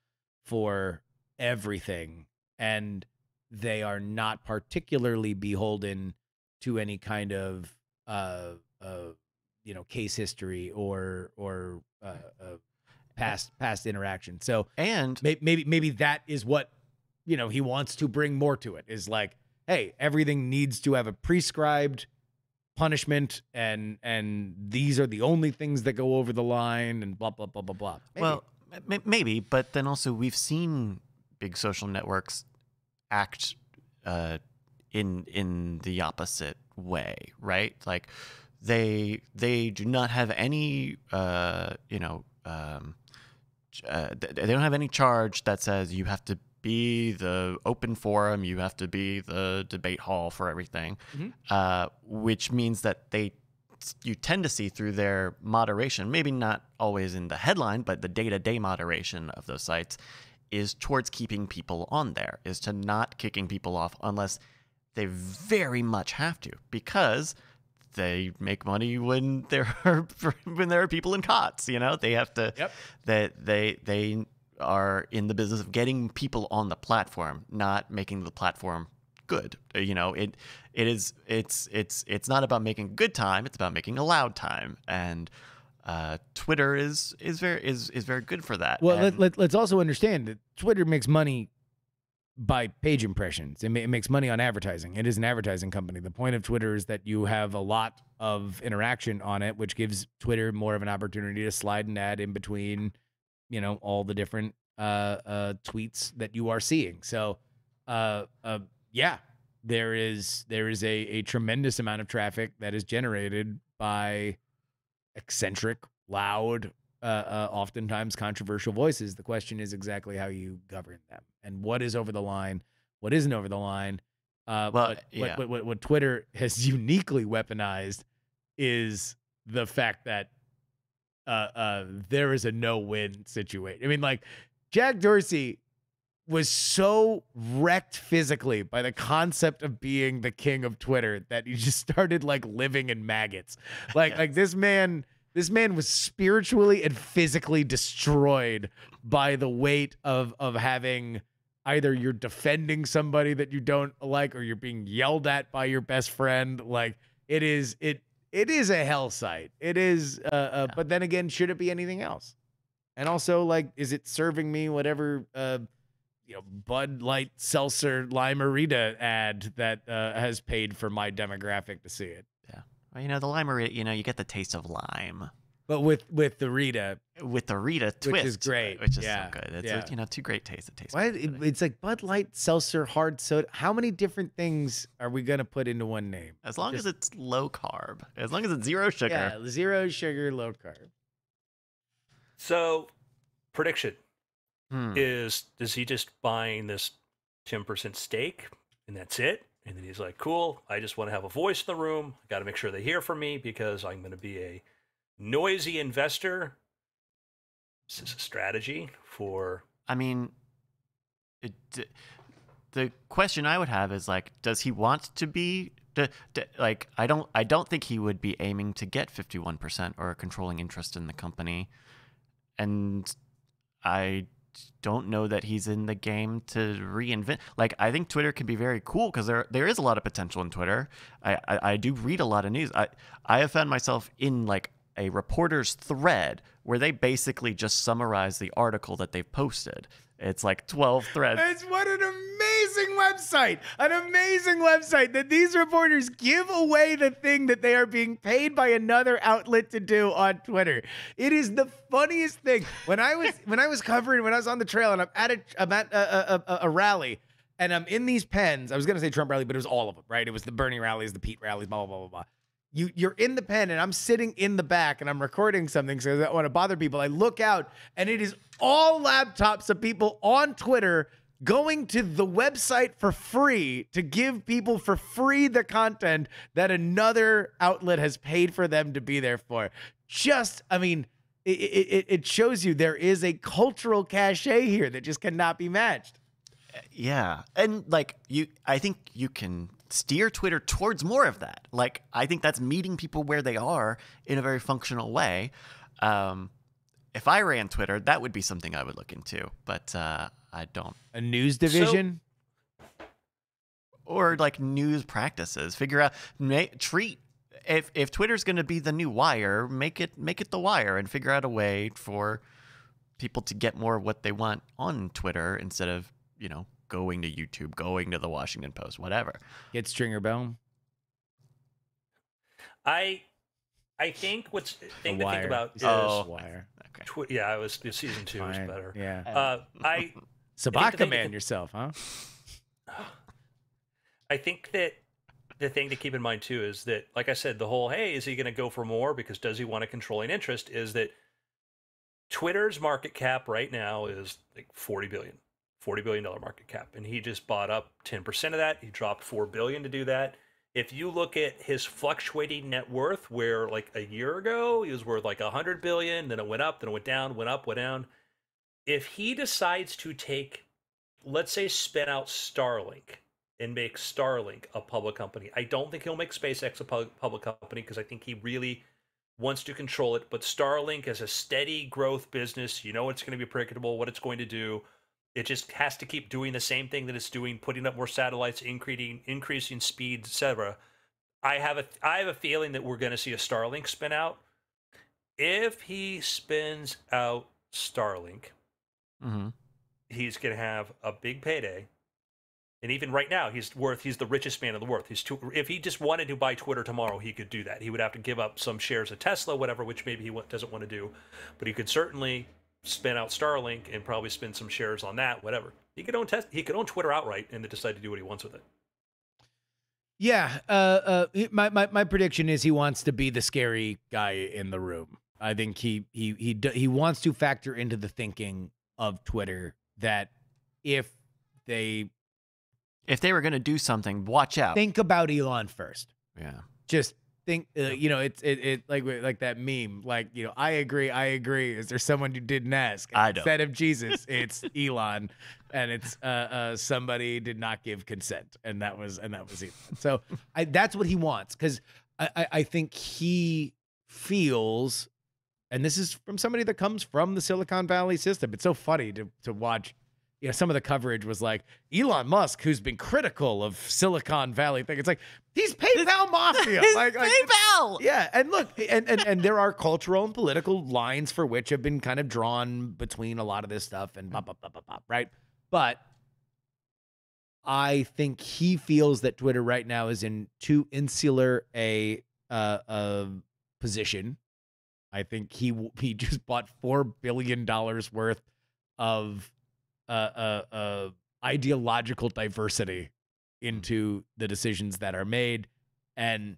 for everything and they are not particularly beholden to any kind of uh, uh you know case history or or uh, uh, past past interaction. So and may, maybe maybe that is what you know he wants to bring more to it. Is like, hey, everything needs to have a prescribed punishment and and these are the only things that go over the line and blah blah blah blah blah. Maybe. Well, maybe, but then also we've seen big social networks act uh, in in the opposite way, right? Like they they do not have any uh, you know um, uh, they don't have any charge that says you have to be the open forum, you have to be the debate hall for everything, mm-hmm. uh, which means that they you tend to see through their moderation, maybe not always in the headline, but the day to day moderation of those sites is towards keeping people on there, is to not kicking people off unless they very much have to, because they make money when <laughs> there are when there are people in cots. You know, they have to. Yep. That they, they they are in the business of getting people on the platform, not making the platform good. Uh, you know, it it is it's it's it's not about making good time. It's about making a loud time and. Uh, Twitter is is very is is very good for that. Well, let, let, let's also understand that Twitter makes money by page impressions. It, ma- it, makes money on advertising. It is an advertising company. The point of Twitter is that you have a lot of interaction on it, which gives Twitter more of an opportunity to slide an ad in between, you know, all the different uh, uh, tweets that you are seeing. So, uh, uh yeah, there is there is a, a tremendous amount of traffic that is generated by eccentric, loud, uh, uh, oftentimes controversial voices. The question is exactly how you govern them and what is over the line, what isn't over the line. Uh, well, what, yeah. what, what, what Twitter <laughs> has uniquely weaponized is the fact that uh, uh, there is a no-win situation. I mean, like Jack Dorsey was so wrecked physically by the concept of being the king of Twitter that he <laughs> just started like living in maggots. Like Yes. like this man this man was spiritually and physically destroyed by the weight of of having either you're defending somebody that you don't like or you're being yelled at by your best friend like it is it it is a hell site. It is uh, uh Yeah. but then again should it be anything else? And also like is it serving me whatever uh you know, Bud Light Seltzer Limerita ad that uh, has paid for my demographic to see it. Well, you know, the lime, you know, you get the taste of lime But with with the Rita, with the Rita twist, Which is great. which is Yeah, so good. It's yeah. a, you know two great tastes. It tastes. why it, it's like Bud Light Seltzer hard soda. How many different things are we gonna put into one name? as long just- as it's low carb, as long as it's zero sugar. Yeah, zero sugar, low carb. So, prediction Hmm. is does he just buying this 10% stake and that's it? And then he's like, cool, I just want to have a voice in the room. I got to make sure they hear from me because I'm going to be a noisy investor. This is this a strategy for. I mean, it, the question I would have is like, does he want to be? D- d- like, I don't, I don't think he would be aiming to get fifty-one percent or a controlling interest in the company, and I don't know that he's in the game to reinvent. Like, I think Twitter can be very cool because there, there is a lot of potential in Twitter. I, I, I do read a lot of news. I, I have found myself in like a reporter's thread where they basically just summarize the article that they've posted. It's like 12 threads. It's what an amazing website. An amazing website that these reporters give away the thing that they are being paid by another outlet to do on Twitter. It is the funniest thing. When I was when I was covering when I was on the trail and I'm at a I'm at a, a, a, a rally and I'm in these pens. I was gonna say Trump rally, but it was all of them, right? It was the Bernie rallies, the Pete rallies, blah blah blah blah blah. You you're in the pen and I'm sitting in the back and I'm recording something so I don't want to bother people. I look out and it is all laptops of people on Twitter going to the website for free to give people for free the content that another outlet has paid for them to be there for. Just, I mean, it, it, it shows you there is a cultural cachet here that just cannot be matched. Yeah. And like you I think you can steer Twitter towards more of that. Like I think that's meeting people where they are in a very functional way. Um if I ran Twitter, that would be something I would look into, but uh I don't. A news division. Or like news practices. Figure out ma- treat if if Twitter's going to be the new wire, make it make it the wire and figure out a way for people to get more of what they want on Twitter instead of, you know, going to YouTube, going to the Washington Post, whatever. Get Stringer Bell. I I think what's The thing to Wire. think about is Oh. Wire. Okay. twi- yeah, I was season two was Fine. better. Yeah. Uh, I <laughs> Sabaka man con- yourself, huh? <sighs> I think that the thing to keep in mind too is that, like I said, the whole hey, is he going to go for more because does he want a controlling interest? Is that Twitter's market cap right now is like 40 billion, 40 billion dollar market cap, and he just bought up 10 percent of that. He dropped four billion to do that. If you look at his fluctuating net worth, where like a year ago he was worth like 100 billion, then it went up, then it went down, went up, went down. If he decides to take, let's say, spin out Starlink and make Starlink a public company. I don't think he'll make SpaceX a pub- public company because I think he really wants to control it. But Starlink is a steady growth business. You know it's going to be predictable, what it's going to do. It just has to keep doing the same thing that it's doing, putting up more satellites, increasing increasing speed, etc. I have a I have a feeling that we're going to see a Starlink spin out. If he spins out Starlink, hmm he's going to have a big payday. And even right now, he's worth he's the richest man in the world. He's too, if he just wanted to buy Twitter tomorrow, he could do that. He would have to give up some shares of Tesla, whatever, which maybe he doesn't want to do. But he could certainly spin out Starlink and probably spin some shares on that, whatever. He could own Tes- he could own Twitter outright and then decide to do what he wants with it. Yeah, uh, uh, my, my my prediction is he wants to be the scary guy in the room. I think he he he he wants to factor into the thinking of Twitter that if they If they were going to do something, watch out. think about Elon first, yeah. just think uh, you know it's it, it like like that meme like you know I agree I agree. Is there someone you didn't ask? I don't. instead of Jesus <laughs> it's Elon and it's uh, uh somebody did not give consent and that was and that was Elon. So I that's what he wants because I, I I think he feels and this is from somebody that comes from the Silicon Valley system it's so funny to to watch you know, some of the coverage was like Elon Musk, who's been critical of Silicon Valley thing. It's like he's PayPal mafia. <laughs> Like, like, PayPal. yeah, and look, and, and and there are cultural and political lines for which have been kind of drawn between a lot of this stuff and bop, bop, bop, bop, bop, right? But I think he feels that Twitter right now is in too insular a uh, uh position. I think he he <laughs> just bought four billion dollars worth of uh, uh, uh, ideological diversity into the decisions that are made, and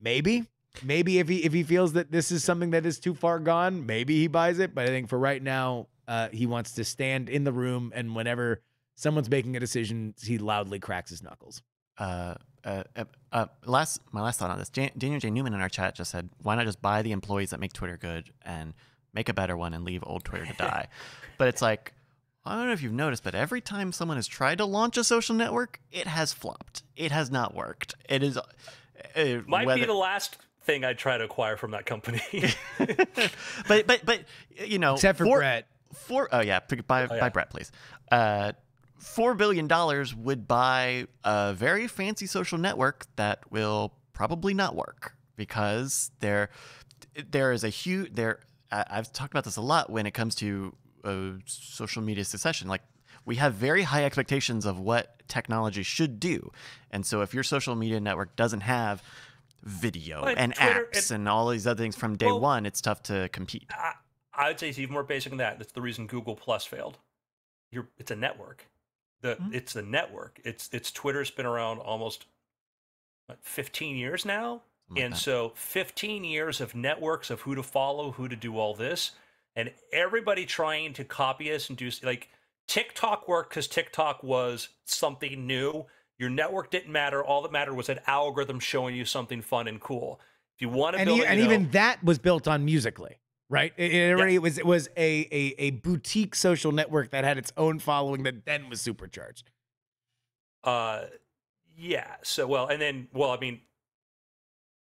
maybe maybe if he if he feels that this is something that is too far gone, maybe he buys it. But I think for right now, uh, he wants to stand in the room, and whenever someone's making a decision, he loudly cracks his knuckles. uh, uh, uh, uh, last my last thought on this. Jan- Daniel J. Newman in our chat just said, "Why not just buy the employees that make Twitter good and make a better one and leave old Twitter to <laughs> die?" but it's like I don't know if you've noticed, but every time someone has tried to launch a social network, it has flopped. It has not worked. It is. Uh, Might be the last thing I'd try to acquire from that company. <laughs> but but but you know, Except for four- Brett. Four oh yeah, pick- buy Oh, yeah. buy Brett, please. Uh, four billion dollars would buy a very fancy social network that will probably not work because there there is a huge there. I've talked about this a lot when it comes to uh, social media succession. Like we have very high expectations of what technology should do, and so if your social media network doesn't have video But and Twitter- apps it- and all these other things from day Well- one, it's tough to compete. I, I would say it's even more basic than that. That's the reason Google Plus failed. You're, it's a network. The Mhm. it's the network. It's it's Twitter's been around almost what, 15 years now, Something and so 15 years of networks of who to follow, who to do all this, and everybody trying to copy us and do like TikTok worked because TikTok was something new. Your network didn't matter. All that mattered was an algorithm showing you something fun and cool. If you want to and, build, e- it, and know- even that was built on Musical.ly, right? It, it already it was it was a, a a boutique social network that had its own following that then was supercharged. Uh, yeah. So well, and then well, I mean,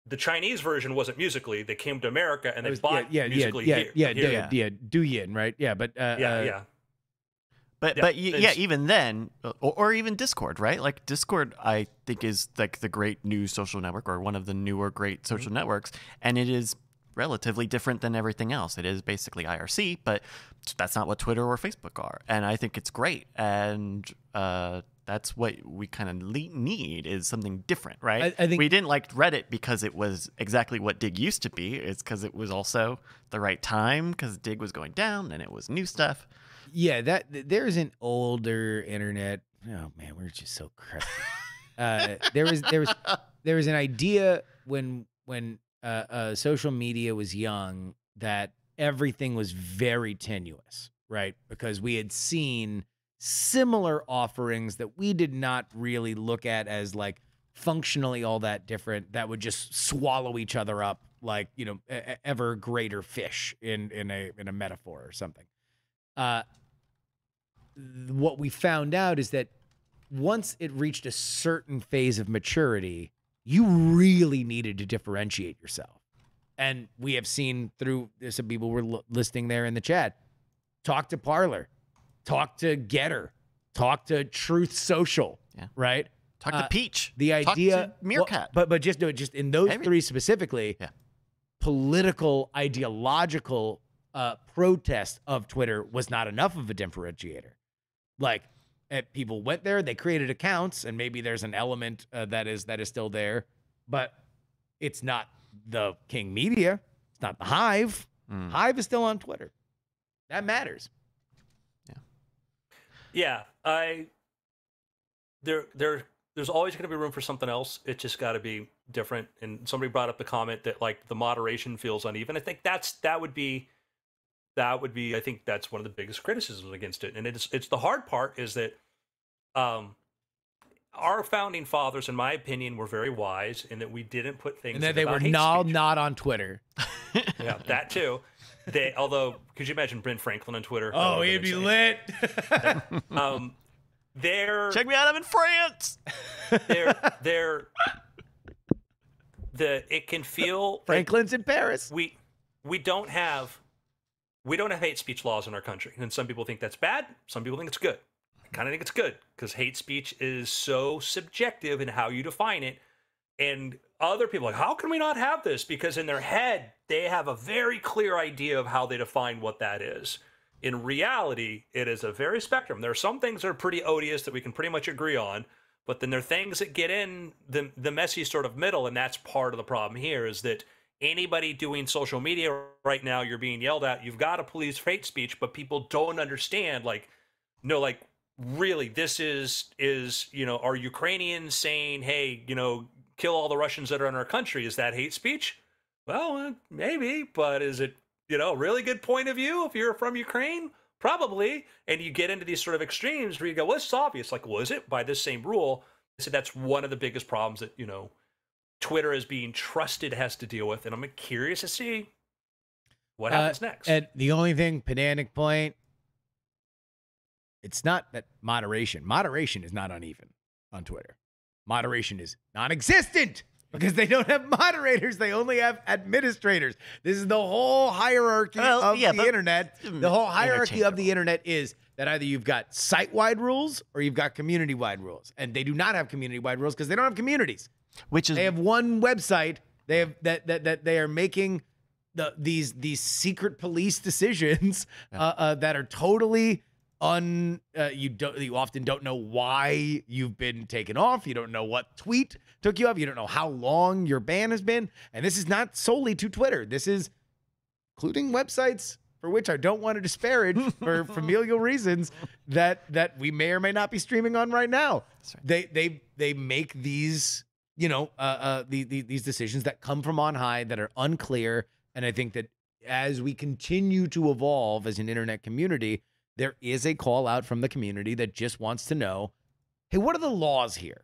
the Chinese version wasn't Musical.ly. They came to America and they was- bought yeah, yeah, Musical.ly yeah, here. yeah, here. yeah, yeah, Douyin, right? Yeah, but uh, yeah, uh, yeah. But Yeah, but yeah, even then, or, or even Discord, right? Like Discord, I think is like the great new social network or one of the newer great Mm-hmm. social networks, and it is relatively different than everything else. It is basically IRC, but that's not what Twitter or Facebook are, and I think it's great, and uh, that's what we kind of le- need is something different, right? I- I think- we didn't like Reddit because it was exactly what Digg used to be. It's because it was also the right time because Digg was going down and it was new stuff. yeah. That th- there's an older internet. Oh man, we're just so <laughs> uh, there was there was there was an idea when when uh, uh, social media was young that everything was very tenuous, right? Because we had seen similar offerings that we did not really look at as like functionally all that different that would just swallow each other up like you know ever greater fish in in a in a metaphor or something. Uh what we found out is that once it reached a certain phase of maturity you really needed to differentiate yourself. And we have seen through some people were listing there in the chat talk to Parler talk to Gettr talk to truth social Yeah. right Talk Uh, to Peach. the Talk to idea well, Meerkat. but but just no just in those Every- three specifically Yeah. political ideological uh protest of twitter was not enough of a differentiator like eh, people went there they created accounts and maybe there's an element uh, that is that is still there but it's not the king media it's not the hive Mm. hive is still on twitter that matters Yeah, I there there there's always going to be room for something else. It just got to be different. And somebody brought up the comment that like the moderation feels uneven. I think that's that would be that would be I think that's one of the biggest criticisms against it. And it's it's the hard part is that um our founding fathers, in my opinion, were very wise in that we didn't put things. And in they were not, not on Twitter. Yeah, that <laughs> too. They, although, could you imagine Ben Franklin on Twitter? That Oh, he'd be insane. lit. <laughs> Um, they're Check me out. I'm in France. they're they're the it can feel like Franklin's in Paris. we we don't have we don't have hate speech laws in our country and some people think that's bad some people think it's good i kind of think it's good because hate speech is so subjective in how you define it and other people like how can we not have this? Because in their head they have a very clear idea of how they define what that is. In reality it is a very spectrum. There are some things that are pretty odious that we can pretty much agree on but then there are things that get in the the messy sort of middle and that's part of the problem here is that anybody doing social media right now you're being yelled at you've got to police hate speech but people don't understand like no like really this is is you know are ukrainians saying hey you know kill all the russians that are in our country. Is that hate speech? Well uh, maybe but is it you know a really good point of view if you're from ukraine? Probably. And you get into these sort of extremes where you go well it's obvious. Like was it? By this same rule. I said that's one of the biggest problems that you know Twitter as being trusted has to deal with, and I'm curious to see what Uh, happens next. And the only thing, pedantic point, it's not that moderation. Moderation is not uneven on Twitter. Moderation is non-existent because they don't have moderators. They only have administrators. This is the whole hierarchy Well, of yeah, the internet. The whole hierarchy of the internet is that either you've got site-wide rules or you've got community-wide rules, and they do not have community-wide rules because they don't have communities. Which is They have one website. They have that that that they are making the these these secret police <laughs> decisions uh, uh, that are totally un. Uh, you don't. You often don't know why you've been taken off. You don't know what tweet took you off. You don't know how long your ban has been. And this is not solely to Twitter. This is including websites for which I don't want to disparage <laughs> for familial reasons that that we may or may not be streaming on right now. Right. They they they make these you know uh, uh the, the, these decisions that come from on high that are unclear, and I think that as we continue to evolve as an internet community, there is a call out from the community that just wants to know, hey, what are the laws here?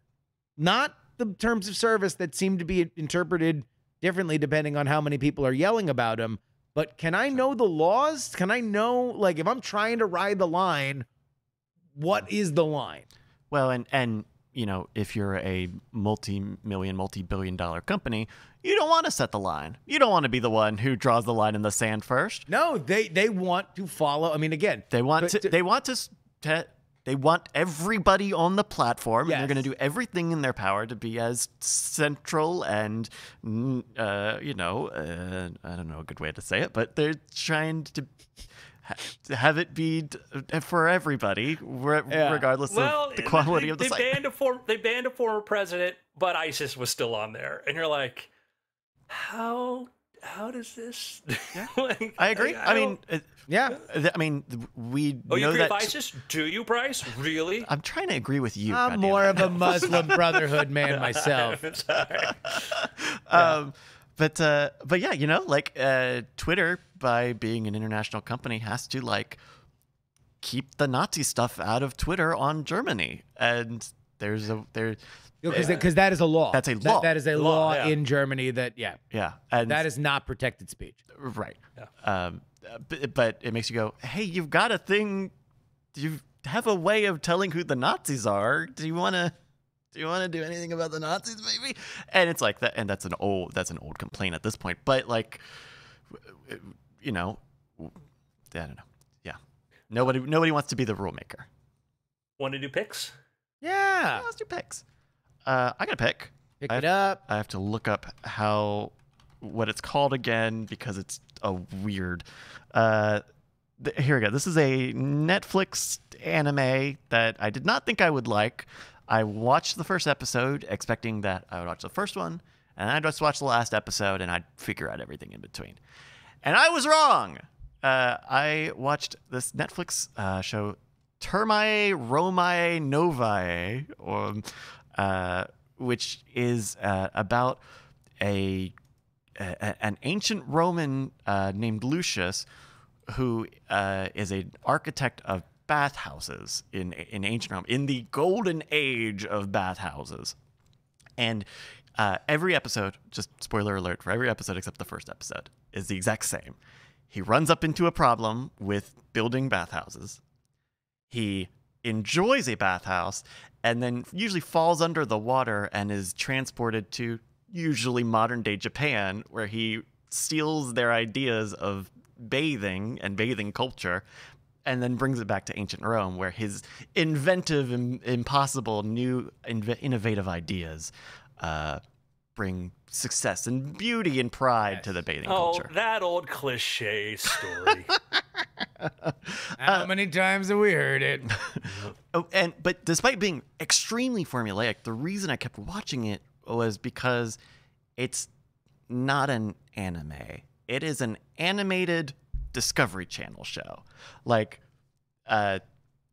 Not the terms of service that seem to be interpreted differently depending on how many people are yelling about them. But can I know the laws? Can I know, like, if I'm trying to ride the line, what is the line? Well, and and you know, if you're a multi-million, multi-billion-dollar company, you don't want to set the line. You don't want to be the one who draws the line in the sand first. No, they they want to follow. I mean, again, They want to. to- They want to. to they want everybody on the platform, and they're going to do everything in their power to be as central and, mm, uh, you know, uh, I don't know a good way to say it, but they're trying to have it be d- uh, for everybody, re- Yeah. regardless well, of the quality they, of the they site. banned a form, they banned a former president, but ISIS was still on there, and you're like, how how does this? <laughs> like, I agree. I, mean, uh, yeah. th- I mean, th- we oh, you know agree that. with ISIS? Do you, Bryce? Really? I'm trying to agree with you. I'm goddamn more of a Muslim <laughs> Brotherhood man <laughs> myself. Sorry. um, but uh, but yeah, you know, like uh, Twitter, by being an international company, has to like keep the Nazi stuff out of Twitter on Germany, and there's a there, Because that is a law. That's a That- law. that is a Law, law, yeah. in Germany. That yeah, yeah, and that is not protected speech. right. Yeah. Um, but, but it makes you go, hey, you've got a thing, you have a way of telling who the Nazis are. Do you want to? Do you want to do anything about the Nazis, maybe? And it's like that, and that's an old that's an old complaint at this point. But like, you know, I don't know. Yeah, nobody nobody wants to be the rule maker. Want to do picks? Yeah, Let's do picks. Uh, I got a pick. pick I- it up. I have to look up how what it's called again because it's a weird. Uh, th- here we go. This is a Netflix anime that I did not think I would like. I watched the first episode expecting that I would watch the first one, and I just watched the last episode and I'd figure out everything in between. And I was wrong. Uh, I watched this Netflix uh, show, Thermae Romae Novae, or, uh, which is uh, about a, a an ancient Roman uh, named Lucius, who uh, is an architect of bathhouses in in ancient Rome, in the golden age of bathhouses, and every episode, just spoiler alert for every episode except the first episode, is the exact same. He runs up into a problem with building bathhouses. He enjoys a bathhouse and then usually falls under the water and is transported to usually modern day Japan, where he steals their ideas of bathing and bathing culture and then brings it back to ancient Rome, where his inventive, im- impossible, new, innovative ideas uh, bring success and beauty and pride to the bathing Oh, culture. that old cliche story. <laughs> How many times have we heard it? <laughs> Oh, and but despite being extremely formulaic, the reason I kept watching it was because it's not an anime. It is an animated Discovery Channel show. Like, uh,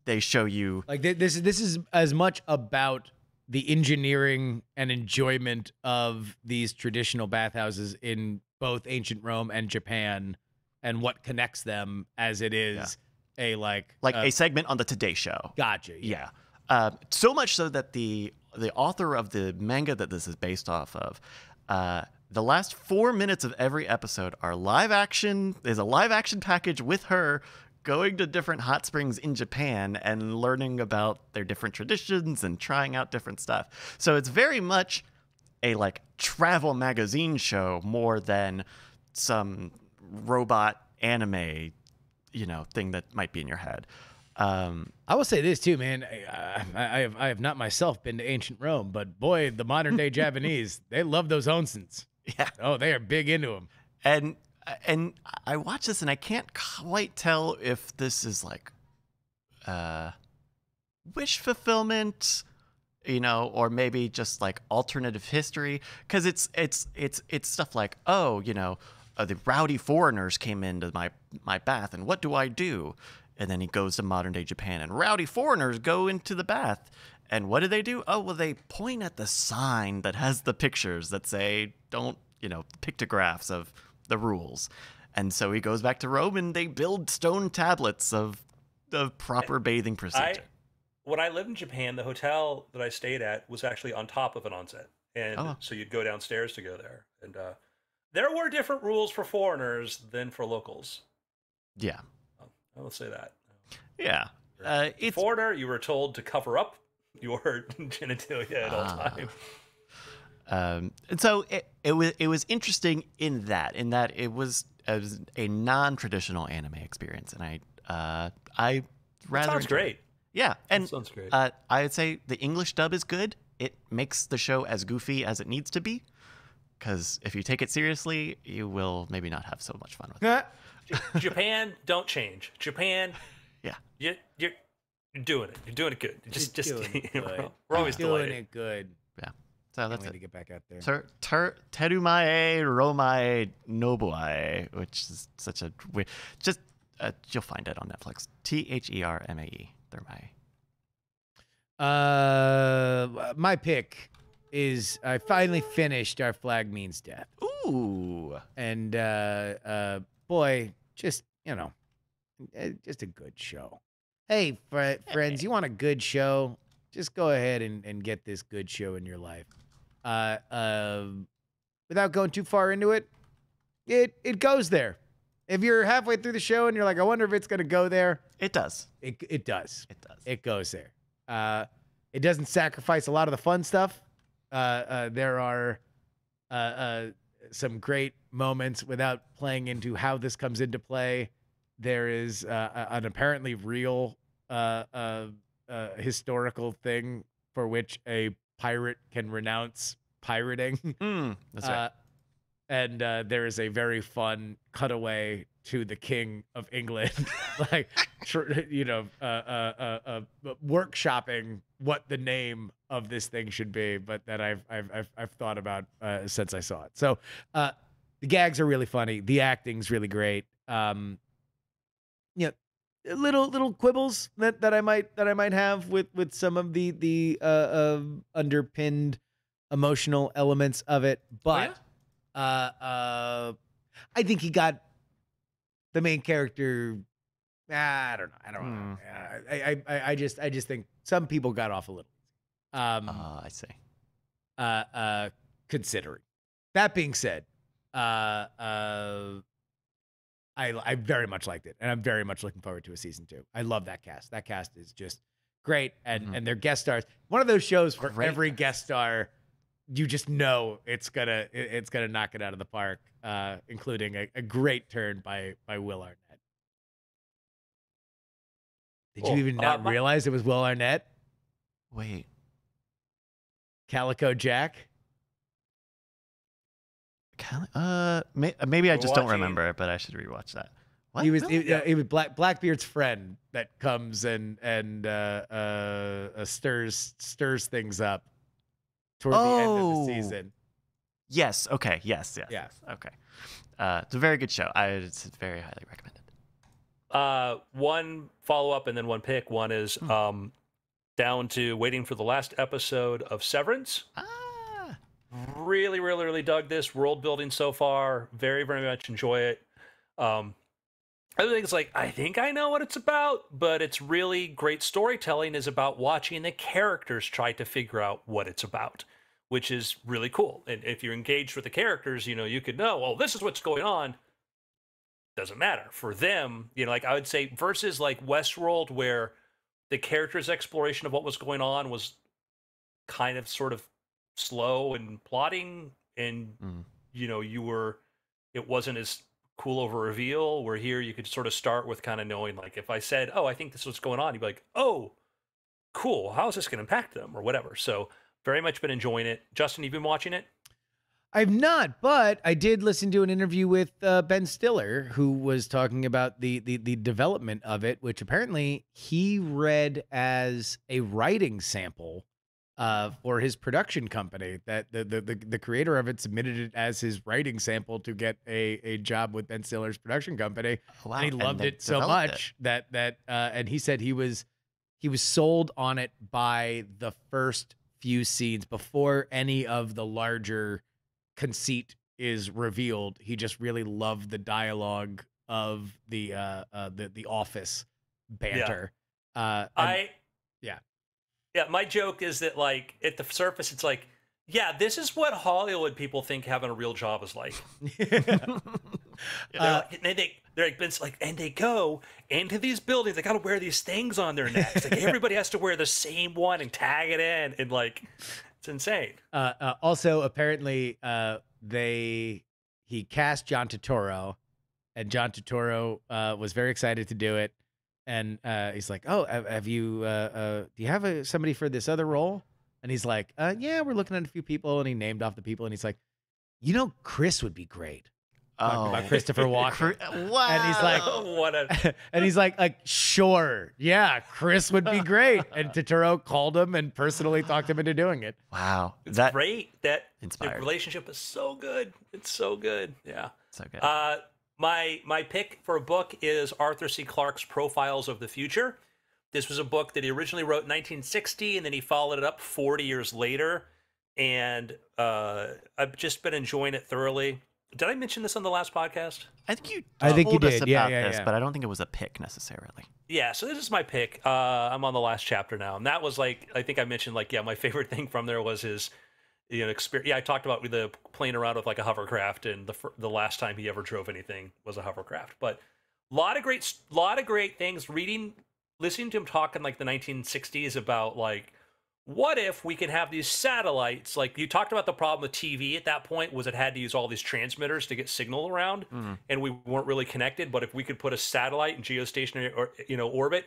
they show you. Like th- this, this is as much about the engineering and enjoyment of these traditional bathhouses in both ancient Rome and Japan, and what connects them as it is a like like uh, a segment on the Today Show. gotcha. Yeah. Uh, so much so that the the author of the manga that this is based off of, uh, the last four minutes of every episode are live action. is a live action package with her going to different hot springs in Japan and learning about their different traditions and trying out different stuff. So it's very much a like travel magazine show more than some robot anime, you know, thing that might be in your head. Um, I will say this too, man. I, I, I have I have not myself been to ancient Rome, but boy, the modern day <laughs> Japanese they love those onsens. yeah. Oh, they are big into them. and and I watch this and I can't quite tell if this is like uh wish fulfillment you know or maybe just like alternative history cuz it's it's it's it's stuff like oh you know uh, the rowdy foreigners came into my my bath and what do I do? And then he goes to modern day Japan and rowdy foreigners go into the bath and what do they do? Oh well they point at the sign that has the pictures that say don't you know pictographs of the rules and so he goes back to Rome and they build stone tablets of the proper bathing I procedure when I lived in Japan, the hotel that I stayed at was actually on top of an onsen, and Oh. so you'd go downstairs to go there. And uh, there were different rules for foreigners than for locals. yeah I will say that. yeah uh, it's Foreigner, you were told to cover up your <laughs> genitalia at all Ah. times. Um, and so it, it was it was interesting in that in that it was, it was a non-traditional anime experience, and I uh, I rather Sounds enjoyed it. great. Yeah, and sounds great. Uh, I would say the English dub is good. It makes the show as goofy as it needs to be. Because if you take it seriously, you will maybe not have so much fun with it. <laughs> Japan, don't change. Japan, <laughs> Yeah. you, you're, you're doing it. You're doing it good. Just, You're just doing it we're- good. we're always doing delighted. it good. So Can't that's wait it. to get back out there. Ter, ter, terumae romae nobuae, which is such a weird. Just uh, you'll find it on Netflix. T H E R M A E. Thermae. Uh, my pick is I finally finished Our Flag Means Death, Ooh. and uh, uh, boy, just you know, eh, just a good show. Hey, fr- friends, you want a good show? Just go ahead and, and get this good show in your life. Uh, uh, without going too far into it, it it goes there. If you're halfway through the show and you're like, I wonder if it's gonna go there, It does. it it does It does. it goes there. Uh, it doesn't sacrifice a lot of the fun stuff. Uh, uh, there are uh, uh, some great moments without playing into how this comes into play. There is uh, an apparently real uh, uh, uh, historical thing for which a pirate can renounce pirating. <laughs> Mm, that's right. Uh, and uh, there is a very fun cutaway to the King of England, <laughs> like tr- you know, uh, uh, uh, uh, workshopping what the name of this thing should be, but that I've I've I've, I've thought about uh, since I saw it. So uh, the gags are really funny, the acting's really great. Um, you know, little little quibbles that, that I might that I might have with with some of the the uh, uh, underpinned emotional elements of it, but uh, uh, I think he got the main character I don't know. I don't know. I, I, I, I just, I just think some people got off a little. Um, Uh, I see. uh, uh, considering. That being said, uh, uh, I, I very much liked it, and I'm very much looking forward to a season two. I love that cast. That cast is just great, and Mhm. and their guest stars. One of those shows where Great every guest star, you just know it's gonna it's gonna knock it out of the park, uh, including a, a great turn by by Will Arnett. Did Cool. you even Uh, not my- realize it was Will Arnett, Wait. Calico Jack? Cali- uh, may- maybe I just don't Watching- remember, but I should rewatch that. What? He was Really? he, uh, he was Black Blackbeard's friend that comes and and uh, uh, uh, stirs stirs things up toward the end of Oh. the season. Yes. Okay. Yes. Yes. Yeah. yes, Okay. Uh, it's a very good show. I it's very highly recommended. Uh, one follow up and then one pick. One is Hmm. um, down to waiting for the last episode of Severance. Ah. Really, really, really dug this world building so far. Very, very much enjoy it. Um, other things like I think I know what it's about, but it's really great storytelling. Is about watching the characters try to figure out what it's about, which is really cool. And if you're engaged with the characters, you know you could know. Oh, this is what's going on doesn't matter for them you know like i would say versus like westworld where the characters exploration of what was going on was kind of sort of slow and plotting and Mm. you know you were it wasn't as cool over a reveal where here you could sort of start with kind of knowing like if i said oh i think this is what's going on you'd be like oh cool how is this going to impact them? or whatever. So very much been enjoying it. Justin you've been watching it? I've not, but I did listen to an interview with uh, Ben Stiller, who was talking about the, the the development of it, which apparently he read as a writing sample uh, for his production company. That the, the the the creator of it submitted it as his writing sample to get a a job with Ben Stiller's production company. Wow. and he loved they it so developed much that that uh, and he said he was he was sold on it by the first few scenes before any of the larger conceit is revealed he just really loved the dialogue of the uh, uh the the office banter uh and- I yeah. Yeah, my joke is that like at the surface it's like, yeah, this is what Hollywood people think having a real job is like. <laughs> They're Uh, like and they they're like, it's like and they go into these buildings, they gotta wear these things on their necks. Like <laughs> everybody has to wear the same one and tag it in and like it's insane. Uh, uh, also, apparently, uh, they he cast John Turturro, and John Turturro uh, was very excited to do it. And uh, he's like, "Oh, have, have you? Uh, uh, do you have a, somebody for this other role?" And he's like, uh, "Yeah, we're looking at a few people." And he named off the people, and he's like, "You know, Chris would be great." Oh. about <laughs> Christopher Walken. Wow. And he's like- what a <laughs> and he's like, like, sure, yeah, Chris would be great. <laughs> And Turturro called him and personally talked him into doing it. wow. it's That great. That the inspired. relationship is so good. It's so good. Yeah. So good. Uh, my my pick for a book is Arthur C. Clarke's Profiles of the Future. This was a book that he originally wrote in 1960, and then he followed it up 40 years later. And uh, I've just been enjoying it thoroughly. Did I mention this on the last podcast? I think you. I think you told us did. Yeah, about yeah, this, yeah. but I don't think it was a pick necessarily. Yeah, so this is my pick. Uh, I'm on the last chapter now, and that was like I think I mentioned like yeah, my <laughs> favorite thing from there was his you know experience. Yeah, I talked about the playing around with like a hovercraft, and the the last time he ever drove anything was a hovercraft. But a lot of great, lot of great things. Reading, listening to him talk in like the 1960s about like what if we can have these satellites like you talked about the problem with tv at that point was it had to use all these transmitters to get signal around Mhm. and we weren't really connected but if we could put a satellite in geostationary or you know orbit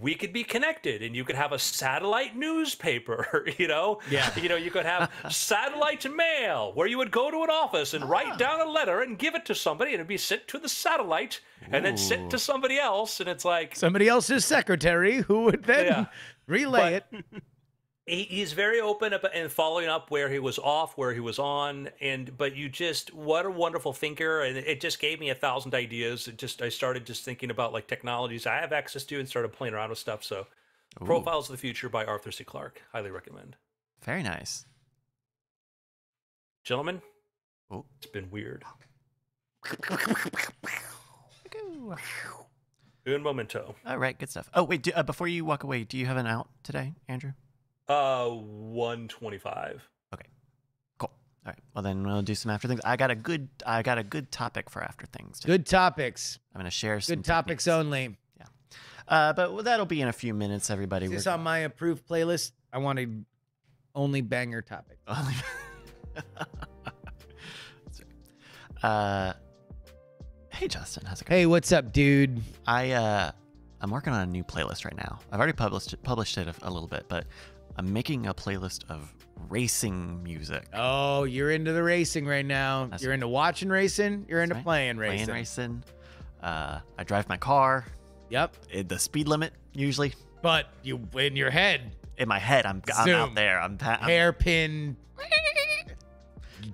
we could be connected and you could have a satellite newspaper <laughs> you know Yeah. you know you could have satellite mail where you would go to an office and Ah. write down a letter and give it to somebody and it'd be sent to the satellite and then sent to somebody else and it's like Somebody else's secretary who would then Yeah. relay But- it. <laughs> he, he's very open up and following up where he was off, where he was on, and but you just what a wonderful thinker, and it just gave me a thousand ideas. It just I started just thinking about like technologies I have access to and started playing around with stuff. So, Ooh, Profiles of the Future by Arthur C. Clarke, highly recommend. Very nice. Gentlemen, Oh. it's been weird. Un momento. All right, good stuff. Oh wait, do, uh, before you walk away, do you have an out today, Andrew? Uh, 125. Cool. All right. Well, then we'll do some after things. I got a good, I got a good topic for after things. today. Good topics. I'm gonna share some Good topics techniques. only. Yeah. Uh, but that'll be in a few minutes, everybody. Is this We're- on my approved playlist? I wanted only banger topics. That's right. uh, hey Justin, how's it going? Hey, what's up, dude? I uh, I'm working on a new playlist right now. I've already published it, published it a, a little bit, but I'm making a playlist of racing music. Oh, you're into the racing right now. That's you're into watching racing. You're into right. playing racing. Playing racing. Uh, I drive my car Yep. at the speed limit usually. But you in your head, In my head, I'm, I'm out there. I'm, I'm hairpin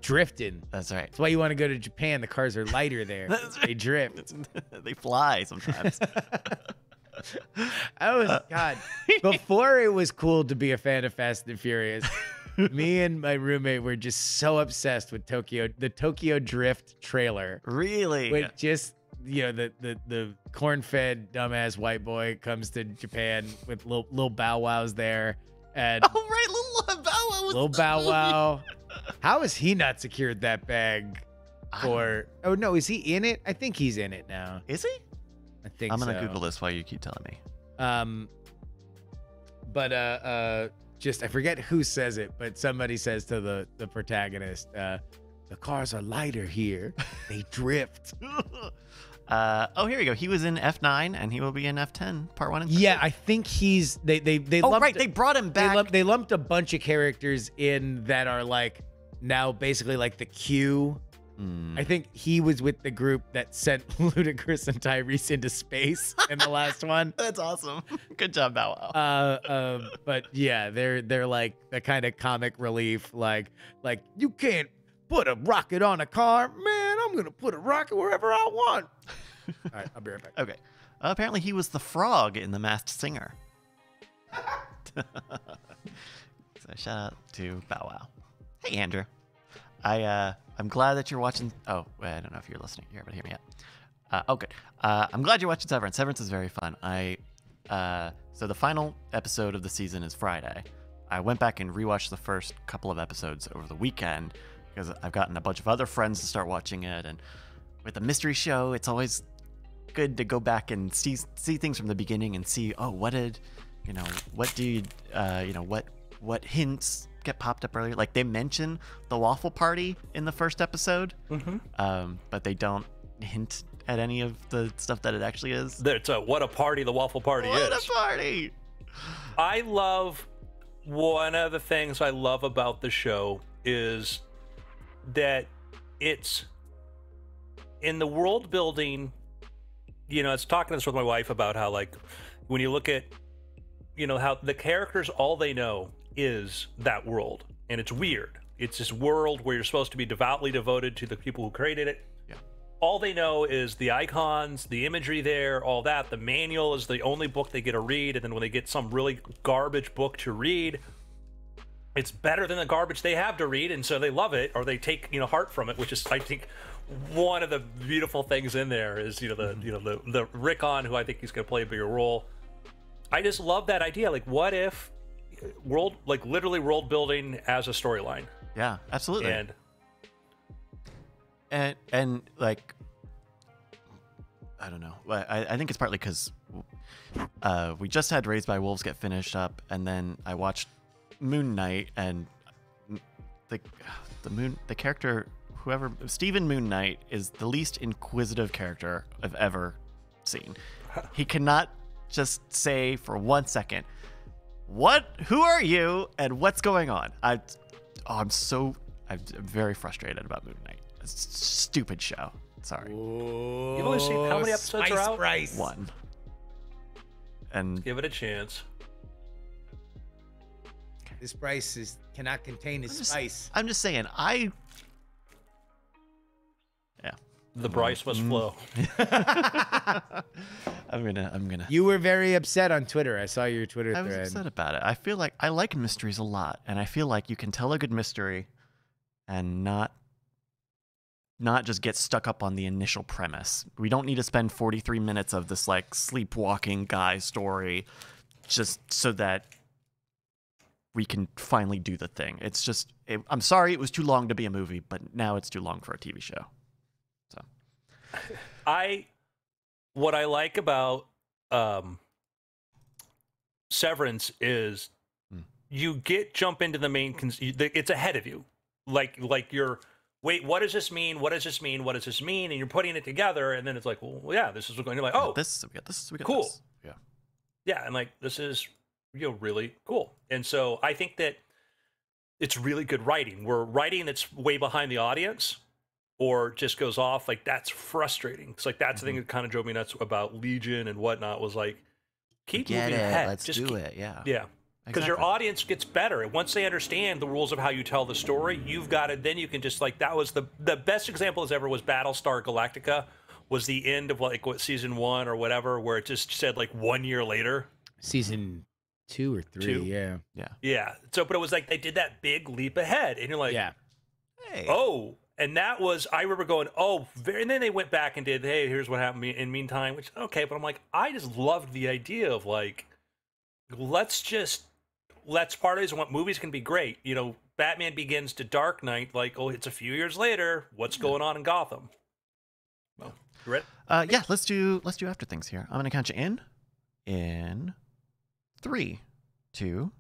drifting. That's right. That's why you want to go to Japan. The cars are lighter there. <laughs> That's They drift. <laughs> they fly sometimes. <laughs> <laughs> I was Uh, God. <laughs> Before it was cool to be a fan of Fast and Furious. me <laughs> and my roommate were just so obsessed with Tokyo, the Tokyo Drift trailer. really? With just you know the the the corn-fed dumbass white boy comes to Japan with little little Bow Wows there, and Oh right, little Bow Wow was little Bow. Wow. How has he not secured that bag for? Oh no, is he in it? I think he's in it now. Is he? I think I'm gonna so. Google this while you keep telling me. Um, but uh, uh, just I forget who says it, but somebody says to the the protagonist, uh, "The cars are lighter here; <laughs> they drift." <laughs> uh, oh, here we go. He was in F9, and he will be in F10, Part One and two. yeah, I think he's they they they Oh lumped, right, they brought him they, back. lumped, they lumped a bunch of characters in that are like now basically like the Q. Hmm. I think he was with the group that sent <laughs> Ludacris and Tyrese into space in the last one. <laughs> That's awesome. Good job, Bow Wow. uh, um, but yeah, they're they're like the kind of comic relief, like like you can't put a rocket on a car, man. I'm gonna put a rocket wherever I want. <laughs> All right, I'll be right back. okay. Uh, apparently, he was the frog in The Masked Singer. so shout out to Bow Wow. Hey, Andrew. I uh, I'm glad that you're watching. Oh, I don't know if you're listening. here, but hear me yet. Uh, oh, good. Uh, I'm glad you're watching Severance. Severance is very fun. I uh, so the final episode of the season is Friday. I went back and rewatched the first couple of episodes over the weekend because I've gotten a bunch of other friends to start watching it, and with a mystery show, it's always good to go back and see see things from the beginning and see oh what did you know what do you uh, you know what what hints get popped up earlier like they mention the waffle party in the first episode Mm-hmm. um, but they don't hint at any of the stuff that it actually is That's a what a party the waffle party what is. What a party I love one of the things I love about the show is that it's in the world building. You know, I was talking this with my wife about how, like, when you look at, you know, how the characters, all they know is that world. And it's weird. It's this world where you're supposed to be devoutly devoted to the people who created it. Yeah. All they know is the icons, the imagery there, all that. The manual is the only book they get to read. And then when they get some really garbage book to read, it's better than the garbage they have to read. And so they love it or they take, you know, heart from it, which is, I think, one of the beautiful things in there is, you know, the, mm-hmm. you know, the, the Ricken, who I think he's going to play a bigger role. I just love that idea. Like, what if world, like literally world building as a storyline? yeah absolutely And and and like I don't know. I, I think it's partly because uh, we just had Raised by Wolves get finished up, and then I watched Moon Knight, and the the moon the character whoever Stephen Moon Knight is the least inquisitive character I've ever seen. He cannot just say for one second, "What? Who are you? And what's going on?" I, oh, I'm so I'm very frustrated about Moon Knight. It's a stupid show. Sorry, You've only seen- how many episodes are Spice out? Rice. one. And give it a chance. This Bryce is cannot contain his I'm just- spice. I'm just saying, I yeah. The Bryce must mm. flow. <laughs> I'm gonna I'm gonna You were very upset on Twitter. I saw your Twitter I was upset about it. I feel like I like mysteries a lot, and I feel like you can tell a good mystery and not not just get stuck up on the initial premise. We don't need to spend 43 minutes of this like sleepwalking guy story just so that we can finally do the thing. It's just it, I'm sorry it was too long to be a movie, but now it's too long for a TV show. I what I like about um Severance is Hmm. you get jump into the main the- it's ahead of you. Like like you're wait, what does this mean? What does this mean? What does this mean? And you're putting it together and then it's like, well, yeah, this is what's going you're like, oh, this we got this we got cool. this. Yeah. yeah and like this is you know really cool and so i think that it's really good writing We're writing that's way behind the audience or just goes off like that's frustrating it's like that's the thing Mm-hmm. that kind of drove me nuts about legion and whatnot was like keep Get moving it. ahead Let's just do keep- it. Yeah. yeah because your audience gets better and once they understand the rules of how you tell the story you've got it then you can just like that was the the best example as ever was battlestar galactica was the end of like what season one or whatever where it just said like one year later Season two or three. Two? Yeah. Yeah. So, but it was like they did that big leap ahead, and you're like, yeah. Hey. oh. And that was I remember going, oh, very. And then they went back and did, hey, here's what happened in meantime, which okay. But I'm like, I just loved the idea of like, let's just let's parties and what movies can be great. You know, Batman Begins to Dark Knight, like, oh, it's a few years later. What's going on in Gotham? Well, you ready? Uh, yeah, let's do let's do after things here. I'm gonna count you in, in three, two.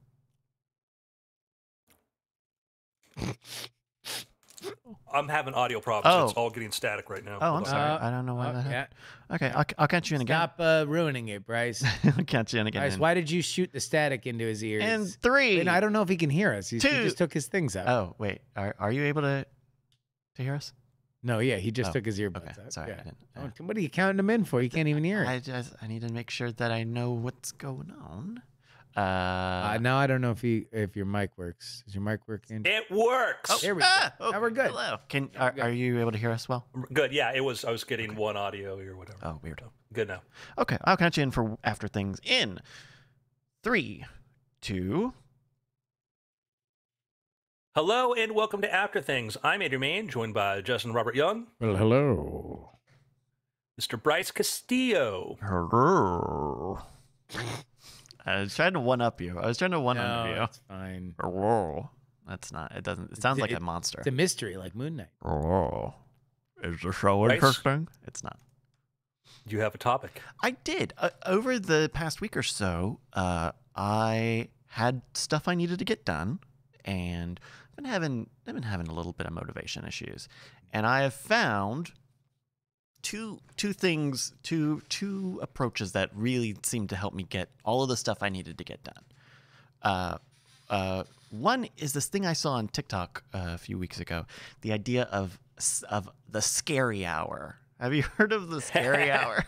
I'm having audio problems. Oh. It's all getting static right now. Oh, I'm on. sorry. Uh, I don't know why Uh, that yeah. happened. Okay, I'll, I'll count you in again. Stop uh, ruining it, Bryce. <laughs> I'll count you in again. Bryce, why did you shoot the static into his ears? in three. And I don't know if he can hear us. He's, he just took his things out. Oh wait, are are you able to to hear us? no, yeah, he just Oh, took his earbuds Okay, out. sorry. I didn't, Oh, uh, what are you counting them in for? You can't even hear it. I just I need to make sure that I know what's going on. Uh, Uh, now I don't know if he if your mic works. Is your mic working? It works. Oh, there we go. Now we're good. Hello. Can are, are you able to hear us well? Good. Yeah, it was. I was getting one audio or whatever. Oh, weird. Good now. Okay, I'll count you in for after things in three, two. Hello and welcome to After Things. I'm Andrew Mayne, joined by Justin Robert Young, Well, hello. Mr. Bryce Castillo. Hello. I was trying to one up you. I was trying to one no, up you. it's fine. Hello. That's not. It doesn't. It sounds It- like a monster. It's a mystery, like Moon Knight. Hello. Is the show Bryce? interesting? It's not. You have a topic. I did. Uh, over the past week or so, uh, I had stuff I needed to get done, and I've been having I've been having a little bit of motivation issues, and I have found two two things, two two approaches that really seem to help me get all of the stuff I needed to get done. Uh, uh, one is this thing I saw on TikTok uh, a few weeks ago, the idea of of the scary hour. Have you <laughs> heard of the scary <laughs> hour?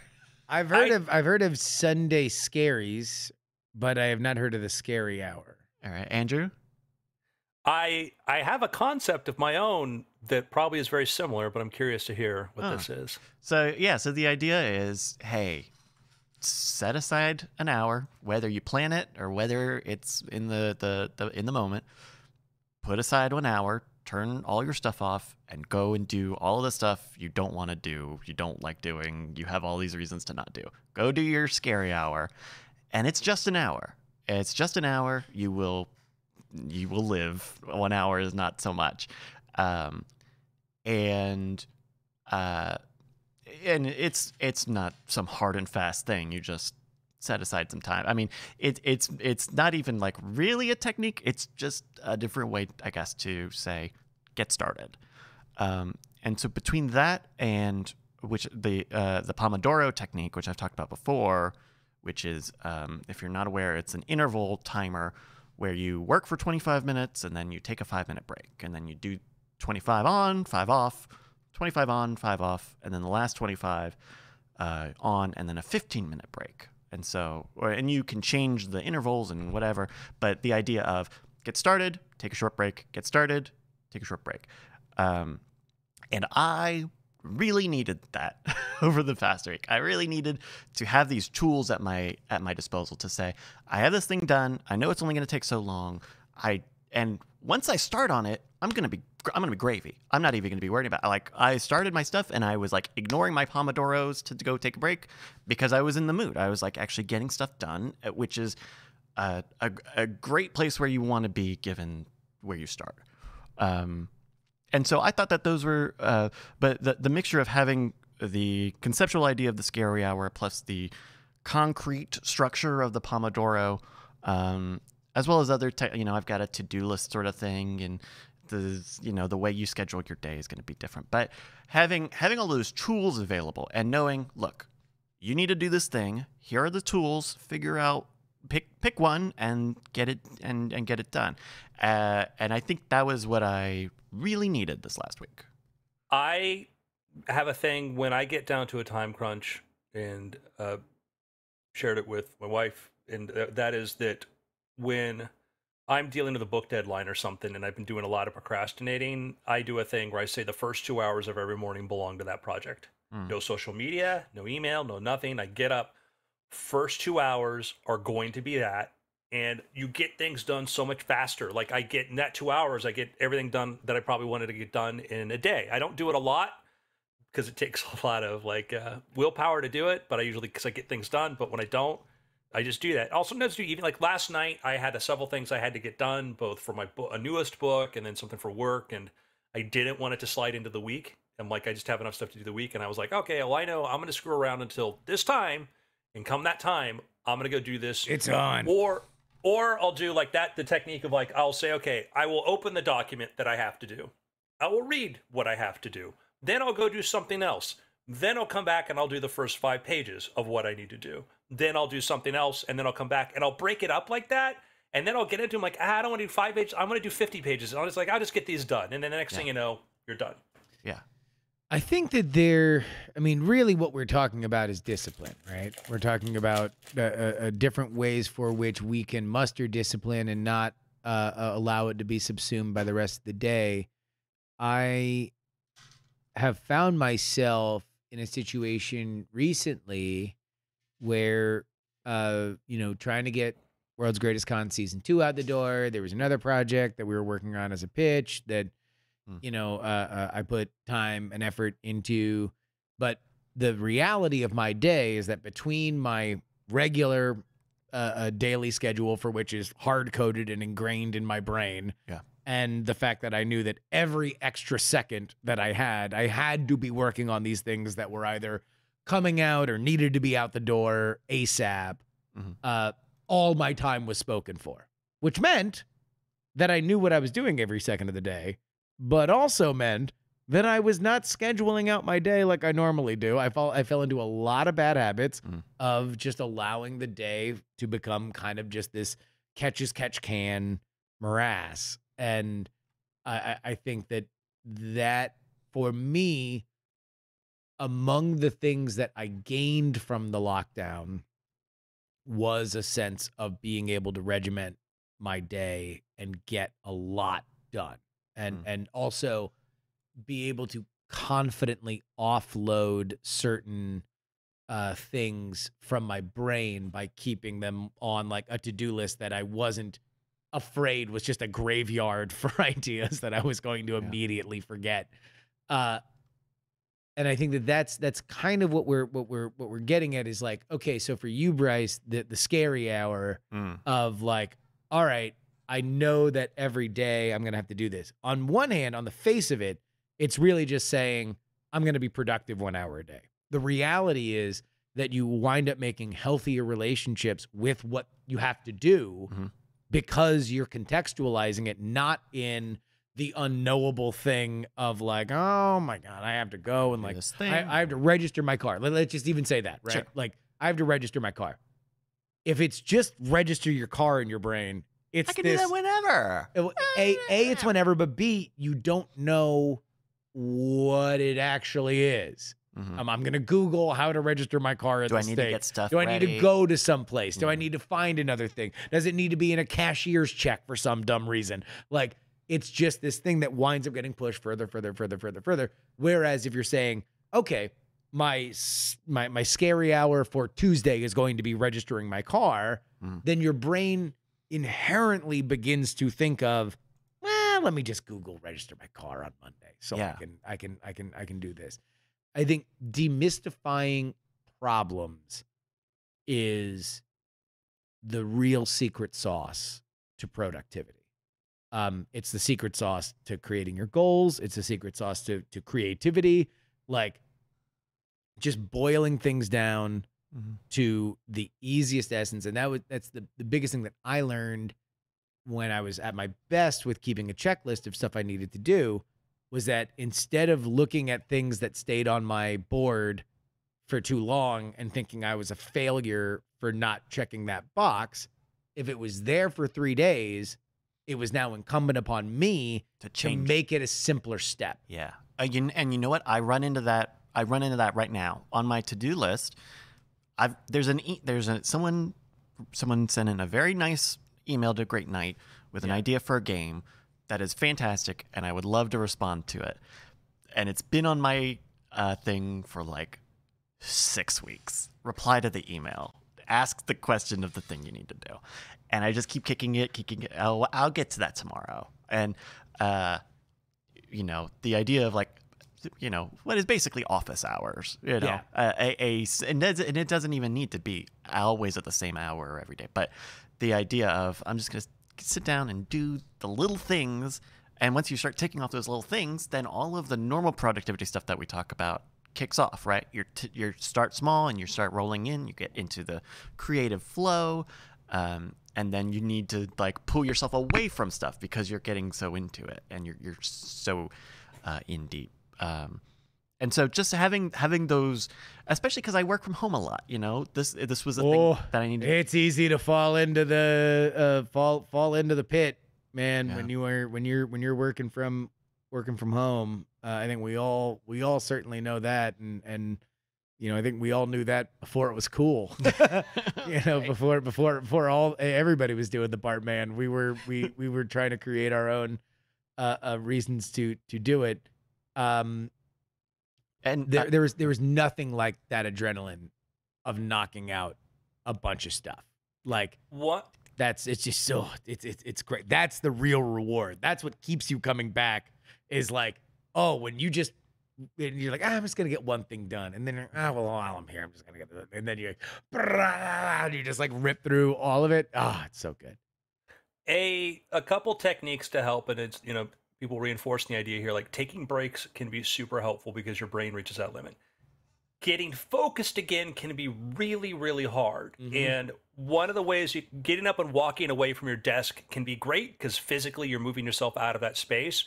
I've heard I- of I've heard of Sunday scaries, but I have not heard of the scary hour. All right, Andrew. I I have a concept of my own that probably is very similar, but I'm curious to hear what this is. So yeah, so the idea is, hey, set aside an hour, whether you plan it or whether it's in the the, the in the moment. Put aside one hour, turn all your stuff off, and go and do all of the stuff you don't want to do, you don't like doing, you have all these reasons to not do. Go do your scary hour, and it's just an hour. It's just an hour. You will you will live. One hour is not so much. Um, and uh, and it's it's not some hard and fast thing. You just set aside some time. I mean, it, it's it's not even like really a technique. It's just a different way, I guess, to say get started. Um, and so between that and which the uh, the Pomodoro technique, which I've talked about before, which is um, if you're not aware, it's an interval timer where you work for 25 minutes and then you take a five minute break and then you do 25 on, five off, 25 on, five off, and then the last 25 uh, on, and then a 15 minute break. And so, or, and you can change the intervals and whatever, but the idea of get started, take a short break, get started, take a short break. Um, and I really needed that <laughs> over the past week. I really needed to have these tools at my at my disposal to say, I have this thing done. I know it's only going to take so long. I and once I start on it, I'm gonna be I'm gonna be gravy. I'm not even gonna be worried about. It. Like I started my stuff and I was like ignoring my pomodoros to, go take a break because I was in the mood. I was like actually getting stuff done, uh, which is a a, great place where you want to be given where you start. Um, and so I thought that those were, uh, but the the mixture of having the conceptual idea of the scary hour plus the concrete structure of the Pomodoro, um, as well as other, te- you know, I've got a to do list sort of thing, and the you know the way you schedule your day is going to be different. But having having all those tools available and knowing, look, you need to do this thing. Here are the tools. Figure out pick pick one and get it and and get it done. Uh, and I think that was what I really needed this last week. I have a thing when I get down to a time crunch and uh, shared it with my wife, and th- that is that when I'm dealing with a book deadline or something, and I've been doing a lot of procrastinating, I do a thing where I say the first two hours of every morning belong to that project. Mm. No social media, no email, no nothing. I get up, first two hours are going to be that. And you get things done so much faster. Like I get in that two hours, I get everything done that I probably wanted to get done in a day. I don't do it a lot because it takes <laughs> a lot of like uh, willpower to do it, but I usually because I get things done. But when I don't, I just do that. Also, sometimes do even like last night, I had a, several things I had to get done, both for my bo- a newest book and then something for work, and I didn't want it to slide into the week. I'm like, I just have enough stuff to do the week, and I was like, okay, well, I know I'm going to screw around until this time, and come that time, I'm going to go do this. It's on. Or or I'll do like that the technique of like I'll say okay, I will open the document that I have to do. I will read what I have to do. Then I'll go do something else. Then I'll come back and I'll do the first 5 pages of what I need to do. Then I'll do something else and then I'll come back and I'll break it up like that. And then I'll get into them like, ah, I don't want to do five pages. I'm going to do 50 pages. And I'll just like, I'll just get these done. And then the next Yeah. thing you know, you're done. Yeah. I think that there, I mean, really what we're talking about is discipline, right? We're talking about uh, uh, uh, different ways for which we can muster discipline and not uh, uh, allow it to be subsumed by the rest of the day. I have found myself in a situation recently where, uh, you know, trying to get World's Greatest Con season two out the door. There was another project that we were working on as a pitch that Hmm. you know, uh, uh, I put time and effort into. But the reality of my day is that between my regular uh, uh, daily schedule, for which is hard coded and ingrained in my brain, Yeah. And the fact that I knew that every extra second that I had, I had to be working on these things that were either coming out or needed to be out the door ASAP. Mhm. Uh, all my time was spoken for, which meant that I knew what I was doing every second of the day, but also meant that I was not scheduling out my day like I normally do. I fall I fell into a lot of bad habits Mm. of just allowing the day to become kind of just this catch as catch can morass. And I, I- think that that for me, among the things that I gained from the lockdown was a sense of being able to regiment my day and get a lot done and Mm. and also be able to confidently offload certain uh things from my brain by keeping them on like a to-do list that I wasn't afraid was just a graveyard <laughs> for ideas that I was going to Yeah. immediately forget. Uh and I think that that's that's kind of what we're what we're what we're getting at is like okay, so for you Bryce, the the scary hour Mm. of like, all right, I know that every day I'm going to have to do this. On one hand, on the face of it, it's really just saying I'm going to be productive one hour a day. The reality is that you wind up making healthier relationships with what you have to do Mhm. Because you're contextualizing it not in the unknowable thing of like, oh my God, I have to go and like this thing. I, I have to register my car. Let, us just even say that, right? Sure. Like I have to register my car. If it's just register your car in your brain, it's I can this. do that whenever. a, a, a, it's whenever, but B, you don't know what it actually is. Mhm. Um, I'm gonna Google how to register my car in Do I need state. to get stuff Do I need to go to some place? Do I Mhm. need to find another thing? Does it need to be in a cashier's check for some dumb reason? Like it's just this thing that winds up getting pushed further, further, further, further, further. Whereas if you're saying, okay, my my my scary hour for Tuesday is going to be registering my car, Mhm. then your brain inherently begins to think of, well, let me just Google register my car on Monday, so Yeah. I can I can I can I can do this. I think demystifying problems is the real secret sauce to productivity. Um, it's the secret sauce to creating your goals. It's the secret sauce to to creativity. Like just boiling things down Mhm. to the easiest essence, and that was that's the the biggest thing that I learned when I was at my best with keeping a checklist of stuff I needed to do was that instead of looking at things that stayed on my board for too long and thinking I was a failure for not checking that box, if it was there for three days, it was now incumbent upon me To to change. make it a simpler step. Yeah. Uh, you, and you know what? I run into that. I run into that right now on my to-do list. I've there's an e- there's a someone someone sent in a very nice email to Great Night with an idea for a game that is fantastic, and I would love to respond to it. And it's been on my uh, thing for like six weeks. Reply to the email. Ask the question of the thing you need to do, and I just keep kicking it, kicking it. Oh, I'll get to that tomorrow. And uh, you know, the idea of like, you know, what is basically office hours, you know, Yeah. uh, a, a, and, and it doesn't even need to be always at the same hour every day, but the idea of I'm just going to sit down and do the little things. And once you start ticking off those little things, then all of the normal productivity stuff that we talk about kicks off, right? You t- you start small and you start rolling in. You get into the creative flow, um, and then you need to like pull yourself away from stuff because you're getting so into it and you're you're so uh, in deep. Um, and so just having having those, especially because I work from home a lot, you know, this this was a Oh, thing that I needed. It's easy to fall into the uh, fall fall into the pit, man. Yeah. When you are when you're when you're working from working from home. Uh, I think we all we all certainly know that, and and you know I think we all knew that before it was cool. <laughs> you know, <laughs> Right. before before before all everybody was doing the Bartman, we were we we were trying to create our own uh, uh reasons to to do it. Um, and there I- there was there was nothing like that adrenaline of knocking out a bunch of stuff. Like What? that's it's just so it's it's it's great. That's the real reward. That's what keeps you coming back. Is like oh when you just and you're like ah, I'm just gonna get one thing done, and then you're, ah well while I'm here I'm just gonna get and then you're like you just like rip through all of it. Ah, it's so good. a a couple techniques to help and it's you know people reinforcing the idea here like taking breaks can be super helpful because your brain reaches that limit getting focused again can be really really hard Mhm. and one of the ways you getting up and walking away from your desk can be great because physically you're moving yourself out of that space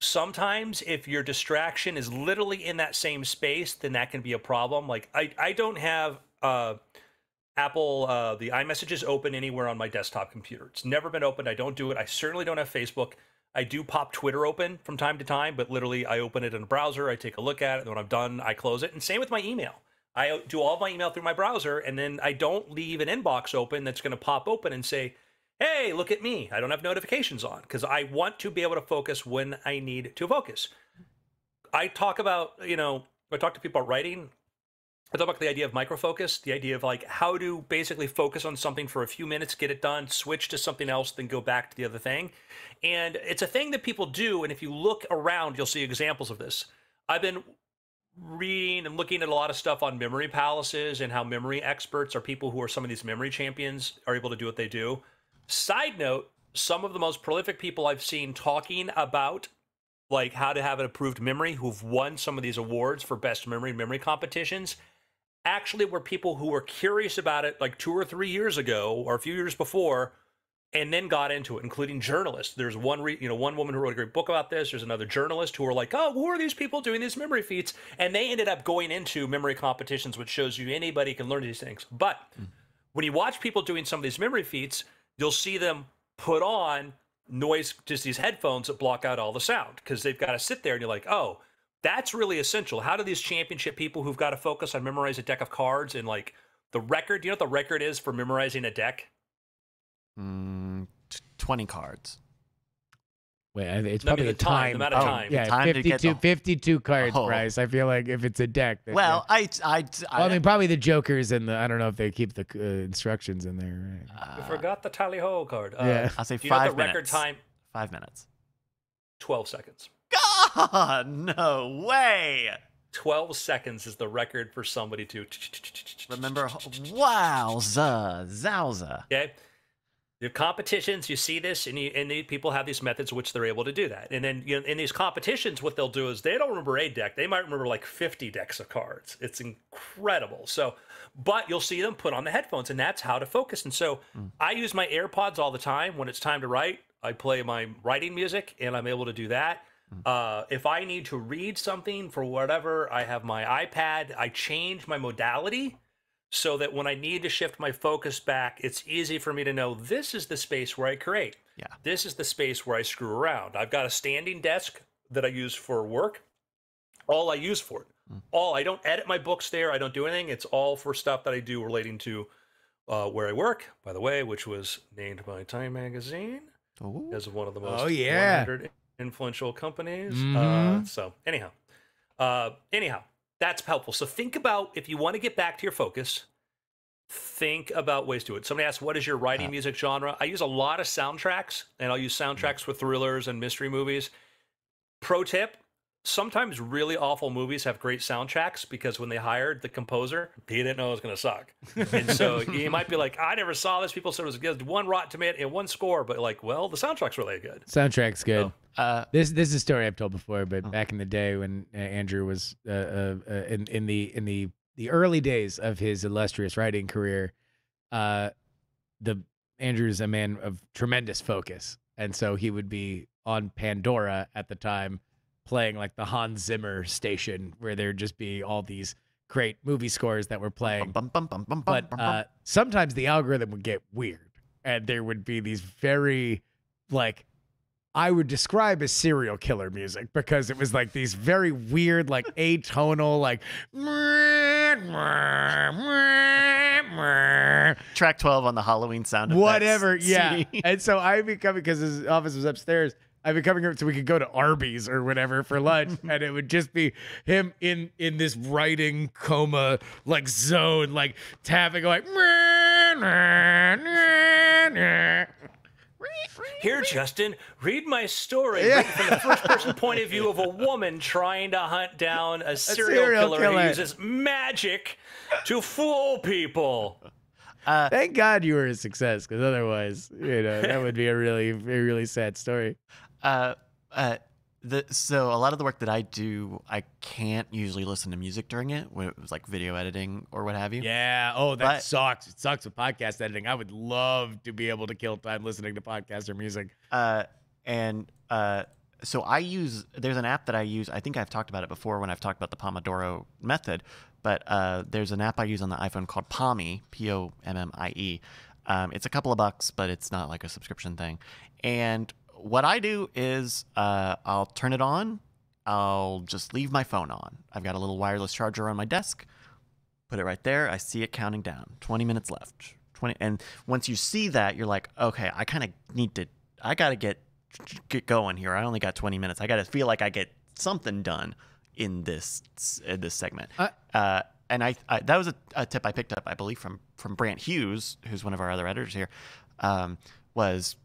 sometimes if your distraction is literally in that same space then that can be a problem like i i don't have uh Apple, uh, the iMessage is open anywhere on my desktop computer. It's never been opened. I don't do it. I certainly don't have Facebook. I do pop Twitter open from time to time, but literally I open it in a browser. I take a look at it. And when I'm done, I close it. And same with my email. I do all of my email through my browser, and then I don't leave an inbox open that's going to pop open and say, hey, look at me. I don't have notifications on because I want to be able to focus when I need to focus. I talk about, you know, I talk to people about writing. I talk about the idea of microfocus, the idea of like how to basically focus on something for a few minutes, get it done, switch to something else, then go back to the other thing. And it's a thing that people do. And if you look around, you'll see examples of this. I've been reading and looking at a lot of stuff on memory palaces and how memory experts are people who are some of these memory champions are able to do what they do. Side note, some of the most prolific people I've seen talking about like how to have an improved memory who've won some of these awards for best memory memory competitions actually were people who were curious about it like two or three years ago or a few years before and then got into it including journalists. There's one re- you know one woman who wrote a great book about this. There's another journalist who were like oh who are these people doing these memory feats? And they ended up going into memory competitions which shows you anybody can learn these things. But hmm. when you watch people doing some of these memory feats you'll see them put on noise just these headphones that block out all the sound because they've got to sit there and you're like oh that's really essential. How do these championship people who've got to focus on memorize a deck of cards and like the record? Do you know what the record is for memorizing a deck? Mm, t- 20 cards. Wait, I- it's No, I probably mean, the the time, time. the amount of Oh, time. Yeah, Time to get 52, the- 52 cards, Oh. Bryce. I feel like if it's a deck. that- Well, I, I, I, Well, I mean, probably the jokers and the. I don't know if they keep the uh, instructions in there. Right? I uh, forgot the tally ho card. Uh, Yeah. I'll say Do you know five what record minutes. time? Five minutes. 12 seconds. God, no way. 12 seconds is the record for somebody to Remember, wowza, zowza. Okay. The competitions, you see this, and, you, and the people have these methods which they're able to do that. And then you know, in these competitions, what they'll do is they don't remember a deck; they might remember like 50 decks of cards. It's incredible. So, but you'll see them put on the headphones, and that's how to focus. And so, mm. I use my AirPods all the time when it's time to write. I play my writing music, and I'm able to do that. Uh, if I need to read something for whatever, I have my iPad. I change my modality so that when I need to shift my focus back, it's easy for me to know this is the space where I create. Yeah. This is the space where I screw around. I've got a standing desk that I use for work. All I use for it. Mm. All I don't edit my books there. I don't do anything. It's all for stuff that I do relating to uh, where I work, by the way, which was named by Time Magazine Ooh. as one of the most oh, yeah. 100 influential companies. Mm-hmm. Uh, so anyhow, uh, anyhow, that's helpful. So think about if you want to get back to your focus, think about ways to do it. Somebody asked, what is your writing uh, music genre? I use a lot of soundtracks, and I'll use soundtracks for thrillers and mystery movies. Pro tip sometimes really awful movies have great soundtracks because when they hired the composer, he didn't know it was going to suck. and so <laughs> he might be like, I never saw this. People said it was good. One Rotten Tomato and one score, but like, well, the soundtrack's really good. Soundtrack's good. So, uh, this this is a story I've told before, but oh. back in the day when uh, Andrew was uh, uh, uh, in in the in the the early days of his illustrious writing career, uh, the Andrew's a man of tremendous focus, and so he would be on Pandora at the time playing like the Hans Zimmer station where there'd just be all these great movie scores that were playing. But uh, sometimes the algorithm would get weird and there would be these very like I would describe as serial killer music because it was like these very weird, like atonal, like track 12 on the Halloween sound whatever. Yeah. and so I become because his office was upstairs. I've been coming here so we could go to Arby's or whatever for lunch, <laughs> and it would just be him in in this writing coma like zone, like tapping, like. Here, Justin, read my story yeah. from the first person point of view of a <laughs> woman trying to hunt down a serial, a serial killer, killer, who uses magic to fool people. Uh, Thank God you were a success, because otherwise, you know, that would be a really, a really sad story. Uh, uh, the, so a lot of the work that I do, I can't usually listen to music during it when it was like video editing or what have you. Yeah. Oh, that but, sucks. It sucks with podcast editing. I would love to be able to kill time listening to podcasts or music. Uh, and uh, so I use there's an app that I use. I think I've talked about it before when I've talked about the Pomodoro method. But uh, there's an app I use on the iPhone called Pommie, P O M M I E. Um, it's a couple of bucks, but it's not like a subscription thing. And what I do is uh, I'll turn it on. I'll just leave my phone on. I've got a little wireless charger on my desk. Put it right there. I see it counting down. 20 minutes left. 20 and once you see that, you're like, "Okay, I kind of need to I got to get get going here. I only got 20 minutes. I got to feel like I get something done in this in this segment." Uh, uh, and I, I, that was a, a, tip I picked up, I believe, from from Brant Hughes, who's one of our other editors here. Um, was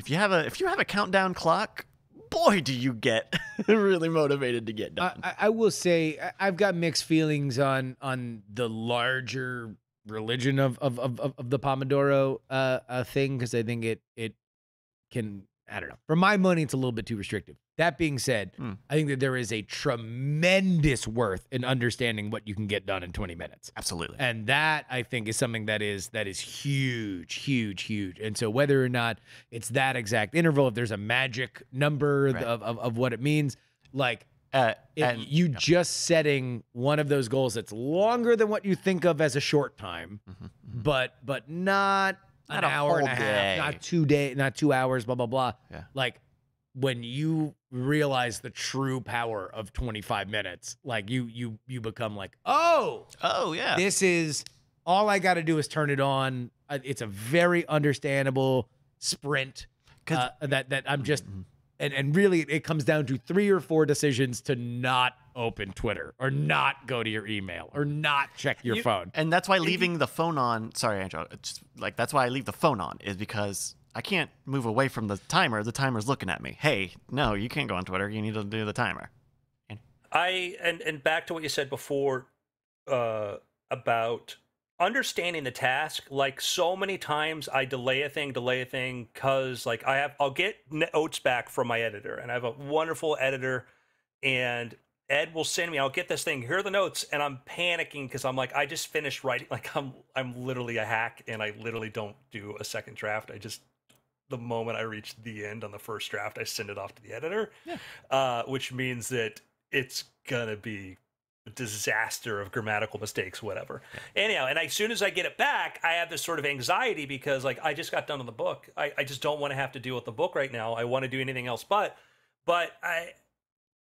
if you have a if you have a countdown clock, boy, do you get <laughs> really motivated to get done. I, I, will say I've got mixed feelings on on the larger religion of of of, of the Pomodoro uh, uh thing because I think it it can I don't know. For my money, it's a little bit too restrictive. That being said, mm. I think that there is a tremendous worth in understanding what you can get done in 20 minutes. Absolutely. And that I think is something that is that is huge, huge, huge. And so whether or not it's that exact interval, if there's a magic number right. of, of, of what it means, like uh, and, you yeah. just setting one of those goals that's longer than what you think of as a short time, mm-hmm, mm-hmm. but but not an hour and a half, not two day, not two hours, blah blah blah. Yeah. Like when you realize the true power of 25 minutes, like you you you become like, oh, oh yeah, this is all I got to do is turn it on. Uh, it's a very understandable sprint uh, that that I'm just. Mm-hmm and and really it comes down to three or four decisions to not open Twitter or not go to your email or not check your you, phone. And that's why leaving the phone on, sorry Andrew, just like that's why I leave the phone on is because I can't move away from the timer. The timer's looking at me. Hey, no, you can't go on Twitter. You need to do the timer. I and and back to what you said before uh, about understanding the task. Like so many times, I delay a thing, delay a thing, cause like I have, I'll get notes back from my editor, and I have a wonderful editor, and Ed will send me. I'll get this thing. Here are the notes, and I'm panicking because I'm like, I just finished writing. <laughs> Like I'm, I'm literally a hack, and I literally don't do a second draft. I just the moment I reach the end on the first draft, I send it off to the editor, Yeah. uh, which means that it's gonna be disaster of grammatical mistakes, whatever. Anyhow, and as soon as I get it back, I have this sort of anxiety because like I just got done with the book. I, I just don't want to have to deal with the book right now. I want to do anything else but. But I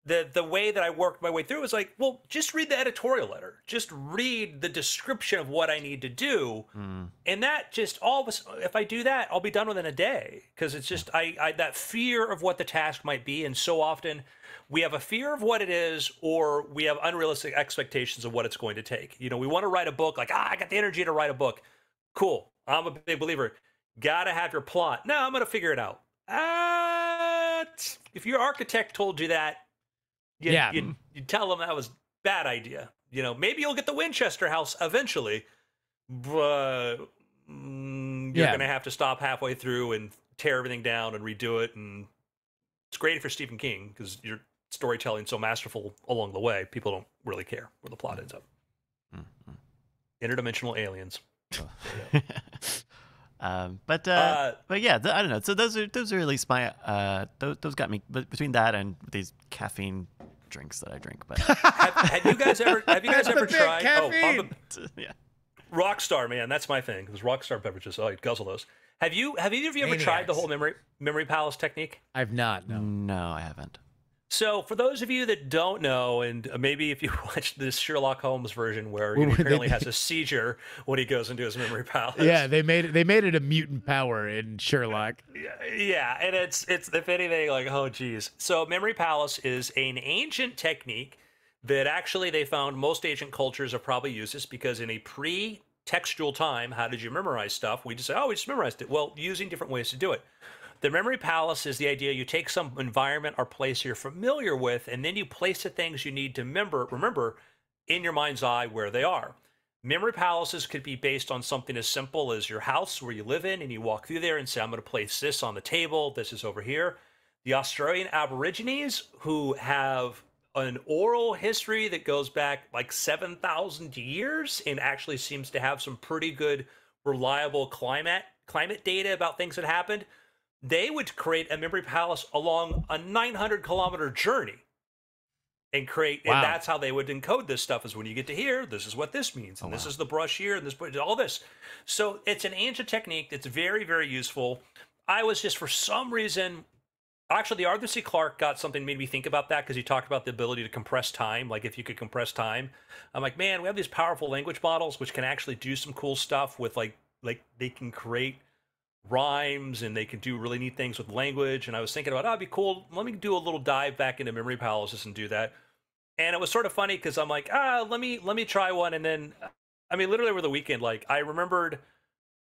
the the way that I worked my way through was like, well, just read the editorial letter. Just read the description of what I need to do. Mm. And that just all of us if I do that, I'll be done within a day. Because it's just I, I that fear of what the task might be, and so often we have a fear of what it is, or we have unrealistic expectations of what it's going to take. You know, we want to write a book, like, ah, I got the energy to write a book. Cool. I'm a big believer. Gotta have your plot. No, I'm gonna figure it out. Uh, if your architect told you that, you, Yeah. you, you tell them that was bad idea. You know, maybe you'll get the Winchester house eventually, but mm, you're Yeah. gonna have to stop halfway through and tear everything down and redo it. And it's great for Stephen King because your storytelling's so masterful along the way. People don't really care where the plot ends up. Mm, Interdimensional aliens. <laughs> um, but uh, Uh, but yeah, th- I don't know. So those are those are at least my uh, those, those got me. But between that and these caffeine drinks that I drink, but <laughs> have, have you guys ever? Have you guys <laughs> ever big tried? Oh, I'm a- yeah. Rockstar, man, that's my thing. Those Rockstar beverages, oh, I guzzle those. Have you? Have either of you ever tried the whole memory memory palace technique? I've not. No. No, I haven't. So, for those of you that don't know, and maybe if you <laughs> watched this Sherlock Holmes version where you know, Well, he apparently has <laughs> a seizure when he goes into his memory palace. Yeah, they made it. They made it a mutant power in Sherlock. Yeah, yeah, and it's it's if anything like oh geez. So memory palace is an ancient technique that actually they found most ancient cultures have probably used this because in a pre-textual time, how did you memorize stuff? We just say oh we just memorized it. Well, using different ways to do it. The memory palace is the idea you take some environment or place you're familiar with, and then you place the things you need to remember remember in your mind's eye where they are. Memory palaces could be based on something as simple as your house where you live in, and you walk through there and say, I'm going to place this on the table, this is over here. The Australian Aborigines, who have an oral history that goes back like 7,000 years and actually seems to have some pretty good, reliable climate climate data about things that happened, they would create a memory palace along a 900 kilometer journey and create Wow. and that's how they would encode this stuff is when you get to here this is what this means oh, and Oh, this wow. is the brush here and this all this so it's an ancient technique that's very very useful i was just for some reason actually the arthur c clarke got something made me think about that because he talked about the ability to compress time like if you could compress time i'm like man we have these powerful language models which can actually do some cool stuff with like like they can create rhymes and they can do really neat things with language. And I was thinking about, oh, it'd be cool. Let me do a little dive back into memory palaces and do that. And it was sort of funny because I'm like, ah, let me let me try one. And then, I mean, literally over the weekend, like I remembered,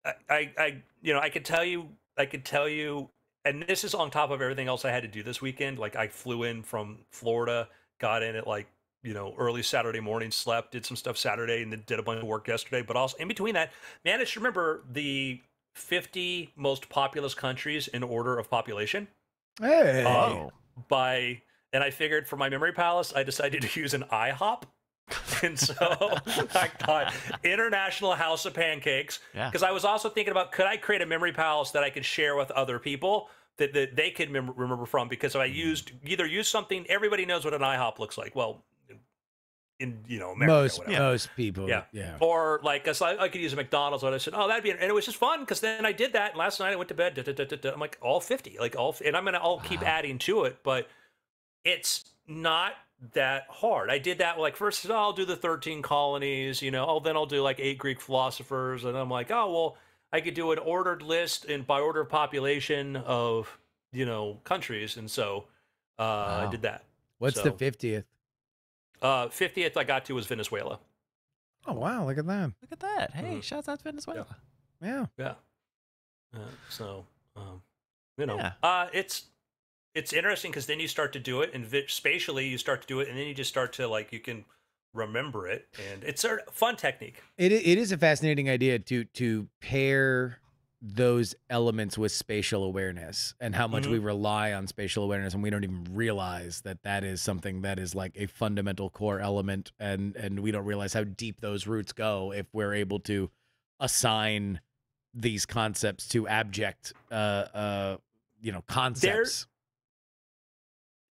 I, I, I you know, I could tell you, I could tell you, and this is on top of everything else I had to do this weekend. Like I flew in from Florida, got in at like you know early Saturday morning, slept, did some stuff Saturday, and then did a bunch of work yesterday. But also in between that, managed to remember the 50 most populous countries in order of population Hey. Uh, oh, by and I figured for my memory palace I decided to use an IHOP. <laughs> and so I got International House of Pancakes yeah. because I was also thinking about could I create a memory palace that I could share with other people that, that they could mem- remember from because if I hmm. used either use something everybody knows what an IHOP looks like well in you know America, most most people. Yeah. Yeah. or like I, I could use a McDonald's. And I said, oh, that'd be, and it was just fun because then I did that. And last night I went to bed. da, da, da. I'm like all 50, like all, and I'm gonna, I'll keep Wow. adding to it, but it's not that hard. I did that like first. oh, I'll do the 13 colonies, you know. Oh, then I'll do like eight Greek philosophers, and I'm like, oh well, I could do an ordered list and by order of population of you know countries, and so uh, I did that. What's the fiftieth? Uh, 50th I got to was Venezuela. Oh wow! Look at that. Look at that. Hey, Mhm. shouts out to Venezuela. Yeah. Yeah. Uh, so um, you know, Yeah. uh, it's it's interesting because then you start to do it, and vi- spatially you start to do it, and then you just start to like you can remember it, and it's a fun technique. It it is a fascinating idea to to pair those elements with spatial awareness and how much Mhm. we rely on spatial awareness and we don't even realize that that is something that is like a fundamental core element and and we don't realize how deep those roots go if we're able to assign these concepts to abject uh uh you know concepts.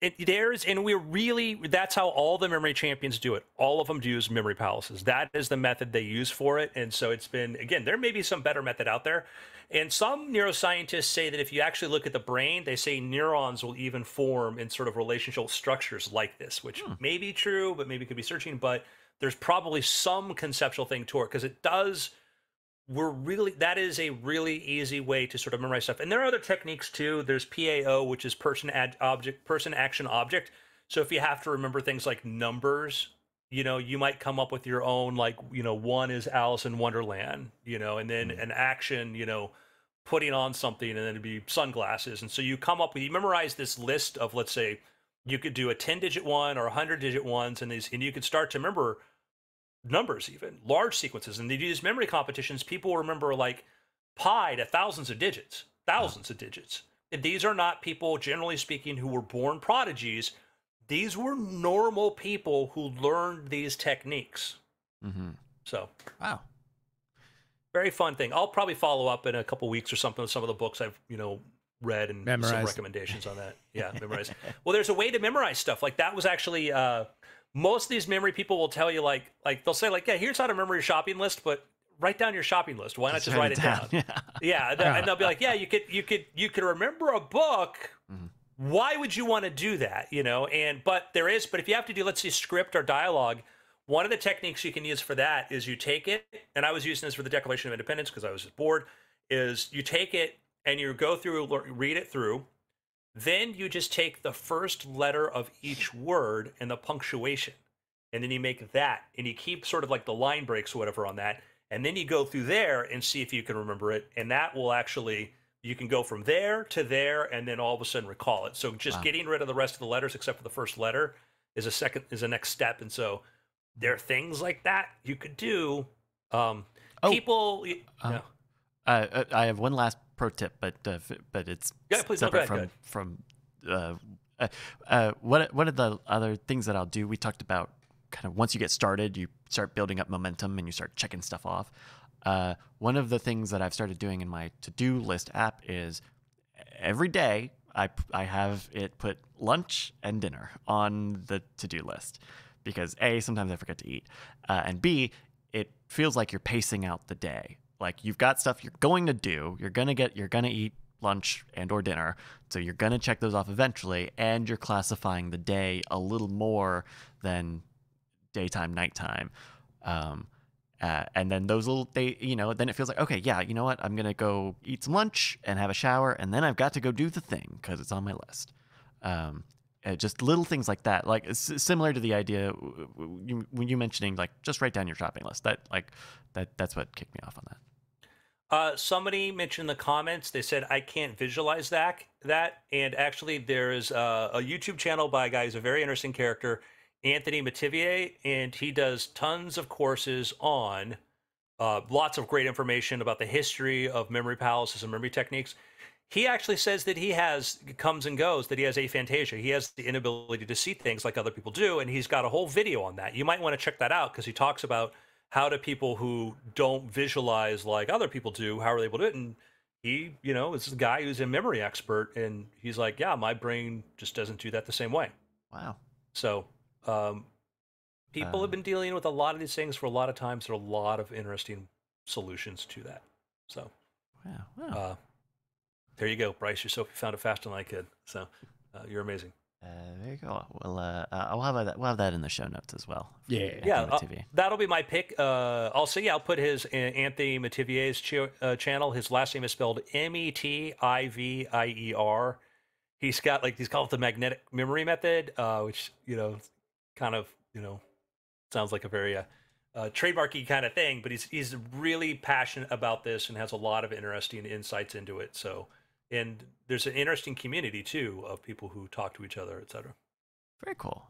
It, there's and we're really that's how all the memory champions do it. All of them use memory palaces. That is the method they use for it and so it's been again there may be some better method out there and some neuroscientists say that if you actually look at the brain they say neurons will even form in sort of relational structures like this which hmm. may be true but maybe could be searching but there's probably some conceptual thing to it because it does we're really that is a really easy way to sort of memorize stuff. And there are other techniques too. There's pao which is person ad object person action object. So if you have to remember things like numbers you know you might come up with your own like you know one is alice in wonderland you know and then hmm. an action you know putting on something and then it'd be sunglasses. And so you come up with you memorize this list of let's say you could do a 10 digit one or a 100 digit ones and these and you could start to remember numbers even large sequences. And they do these memory competitions people remember like pi to thousands of digits thousands of digits. And these are not people generally speaking who were born prodigies. These were normal people who learned these techniques. Hmm so Wow. Very fun thing i'll probably follow up in a couple weeks or something with some of the books i've you know read and some recommendations on that yeah memorize well there's a way to memorize stuff like that was actually uh most of these memory people will tell you like like they'll say like yeah here's how to remember your shopping list but write down your shopping list why not just write it down <laughs> Yeah. yeah, th- and they'll be like, "Yeah, <laughs> you could, you could, you could remember a book. Mhm. Why would you want to do that? You know?" And but there is, but if you have to do, let's say, script or dialogue, one of the techniques you can use for that is you take it, and I was using this for the Declaration of Independence because I was bored. Is you take it and you go through, read it through, then you just take the first letter of each word and the punctuation, and then you make that, and you keep sort of like the line breaks or whatever on that, and then you go through there and see if you can remember it, and that will actually you can go from there to there, and then all of a sudden recall it. So just Wow. getting rid of the rest of the letters except for the first letter is a second is a next step, and so there are things like that you could do. Um, Oh, people, uh, yeah. Uh, uh, I have one last pro tip, but uh, but it's Yeah, please, no, separate ahead, from from. Uh, uh, uh, what what are the other things that I'll do? We talked about kind of once you get started, you start building up momentum and you start checking stuff off. Uh, one of the things that I've started doing in my to do list app is every day I I have it put lunch and dinner on the to do list because A, sometimes I forget to eat, uh, and B, it feels like you're pacing out the day. Like you've got stuff you're going to do, you're gonna get, you're gonna eat lunch and or dinner, so you're gonna check those off eventually, and you're classifying the day a little more than daytime, nighttime. Um, uh, and then those little they you know then it feels like okay yeah you know what i'm gonna go eat some lunch and have a shower and then i've got to go do the thing because it's on my list um, uh, just little things like that like similar to the idea when you mentioning like just write down your shopping list that like that that's what kicked me off on that Uh, somebody mentioned in the comments. They said I can't visualize that. That and actually, there is a, a YouTube channel by a guy who's a very interesting character, Anthony Metivier, and he does tons of courses on uh, lots of great information about the history of memory palaces and memory techniques. He actually says that he has comes and goes, that he has aphantasia. He has the inability to see things like other people do, and he's got a whole video on that. You might want to check that out because he talks about how do people who don't visualize like other people do, how are they able to do it? And he, you know, is a guy who's a memory expert, and he's like, yeah, my brain just doesn't do that the same way. wow So, um, people have Um, been dealing with a lot of these things for a lot of times. There are a lot of interesting solutions to that. So, wow, wow. uh, there you go, Bryce. Yourself, you found it faster than I could. So, uh, you're amazing. Uh, there you go well uh, uh, I'll have that we'll have that in the show notes as well Yeah. Yeah, uh, that'll be my pick. Uh, also, yeah, I'll put his uh, Anthony Metivier's ch- uh, channel. His last name is spelled M E T I V I E R. He's got like he's called it the magnetic memory method, uh, which you know, kind of you know, sounds like a very uh, uh, trademarky kind of thing. But he's he's really passionate about this and has a lot of interesting insights into it. So and there's an interesting community too of people who talk to each other, etc. Very cool.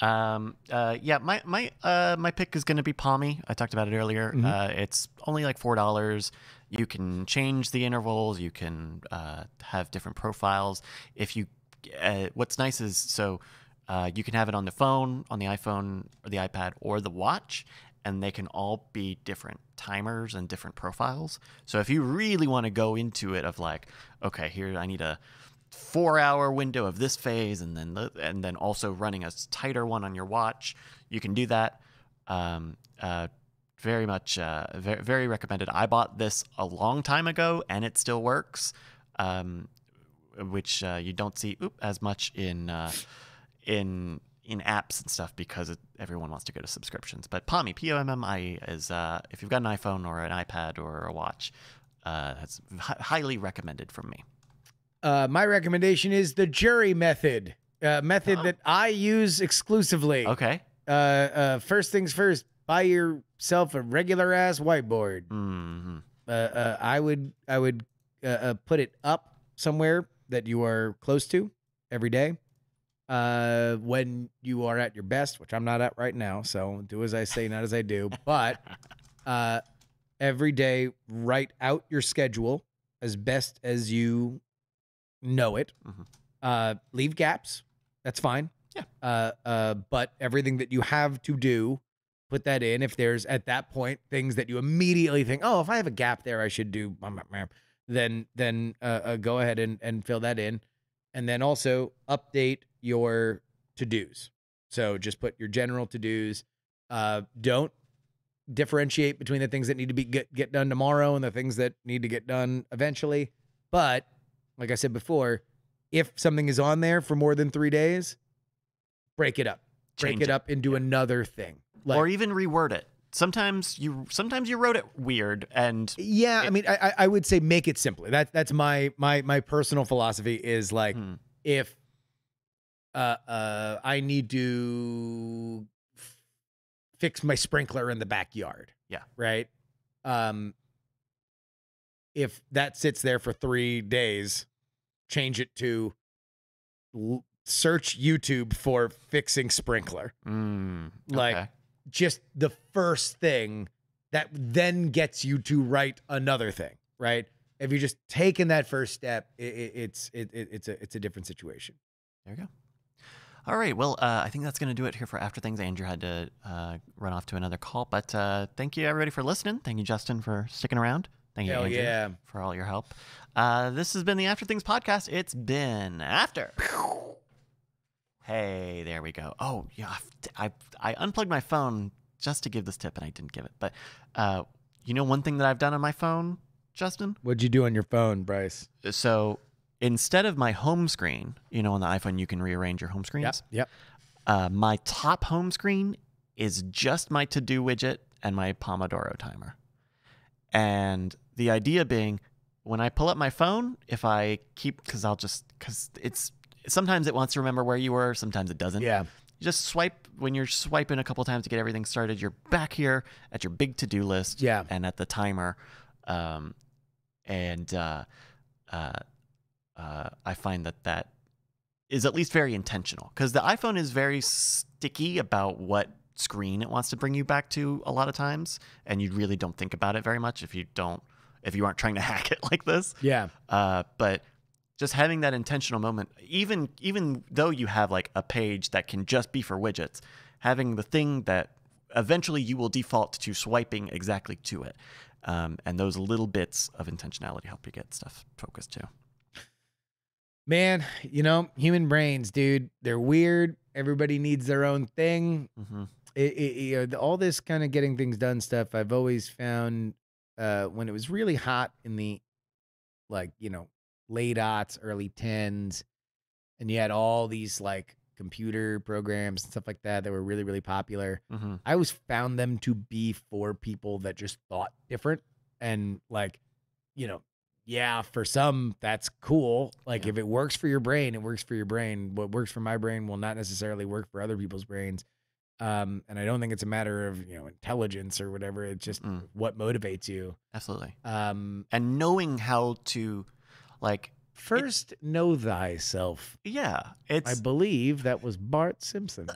Um, uh, yeah, my my uh, my pick is going to be Pommie. I talked about it earlier. Mhm. Uh, it's only like four dollars. You can change the intervals. You can uh, have different profiles. If you, uh, what's nice is so uh, you can have it on the phone, on the iPhone or the iPad or the watch, and they can all be different timers and different profiles. So if you really want to go into it, of like, okay, here I need a four hour window of this phase and then the, and then also running a tighter one on your watch you can do that um, uh, very much uh, very, very recommended i bought this a long time ago and it still works um, which uh, you don't see oop, as much in uh, in in apps and stuff because it, everyone wants to go to subscriptions but Pommie p-o-m-m-i is uh, if you've got an iphone or an ipad or a watch uh, that's hi- highly recommended from me Uh, my recommendation is the jury method, uh, method that I use exclusively. okay Uh, uh, first things first, buy yourself a regular ass whiteboard. hmm Uh, uh, I would I would uh, uh, put it up somewhere that you are close to every day. Uh, when you are at your best, which I'm not at right now, so do as I say, not as I do. But <laughs> uh, every day, write out your schedule as best as you know it. Mhm. Uh, leave gaps. That's fine. Yeah. Uh, uh, but everything that you have to do, put that in. If there's at that point things that you immediately think, oh, if I have a gap there, I should do. blah, blah, blah," Then then uh, uh, go ahead and and fill that in, and then also update your to dos. So just put your general to dos. Uh, don't differentiate between the things that need to be get, get done tomorrow and the things that need to get done eventually. But like I said before, if something is on there for more than three days, break it up. Break Change it, up into another thing. Like, or even reword it. Sometimes you sometimes you wrote it weird and yeah, I mean, I, I- I would say make it simpler. That that's my my my personal philosophy is like Hmm. if uh uh I need to f- fix my sprinkler in the backyard. Yeah. Right. Um if that sits there for 3 days, change it to l- search YouTube for fixing sprinkler. mm, Like. Just the first thing that then gets you to write another thing, right? If you're just taken that first step, it, it, it's it, it, it's a it's a different situation. there you go. All right, well, uh, I think that's going to do it here for After Things. Andrew had to uh, run off to another call, but uh, thank you everybody for listening. Thank you, Justin, for sticking around. Thank you, Hell Andrew, yeah. for all your help. Uh, this has been the After Things podcast. It's been after. <laughs> Hey, there we go. Oh, yeah, I, I unplugged my phone just to give this tip, and I didn't give it. But uh, you know, one thing that I've done on my phone, Justin. What'd you do on your phone, Bryce? So instead of my home screen, you know, on the iPhone, you can rearrange your home screens. Yep. Uh, my top home screen is just my to do widget and my Pomodoro timer. And the idea being, when I pull up my phone, if I keep, because I'll just, because it's, sometimes it wants to remember where you were, sometimes it doesn't. Yeah. You just swipe, when you're swiping a couple times to get everything started, you're back here at your big to do list Yeah. and at the timer. Um, and uh, uh, uh, I find that that is at least very intentional because the iPhone is very sticky about what screen it wants to bring you back to a lot of times, and you really don't think about it very much if you don't if you aren't trying to <laughs> hack it like this. Yeah. Uh, but just having that intentional moment, even even though you have like a page that can just be for widgets, having the thing that eventually you will default to swiping exactly to it, um, and those little bits of intentionality help you get stuff focused too. Man, you know, human brains, dude, they're weird. Everybody needs their own thing. hmm it, it, you know, the- all this kind of getting things done stuff I've always found uh, when it was really hot in the like you know late aughts, early tens, and you had all these like computer programs and stuff like that that were really really popular. hmm I always found them to be for people that just thought different and like you know yeah for some that's cool like Yeah. if it works for your brain it works for your brain what works for my brain will not necessarily work for other people's brains um and i don't think it's a matter of you know intelligence or whatever it's just Mm. what motivates you Absolutely. um and knowing how to Like, First, know thyself. yeah, it's. I believe that was Bart Simpson.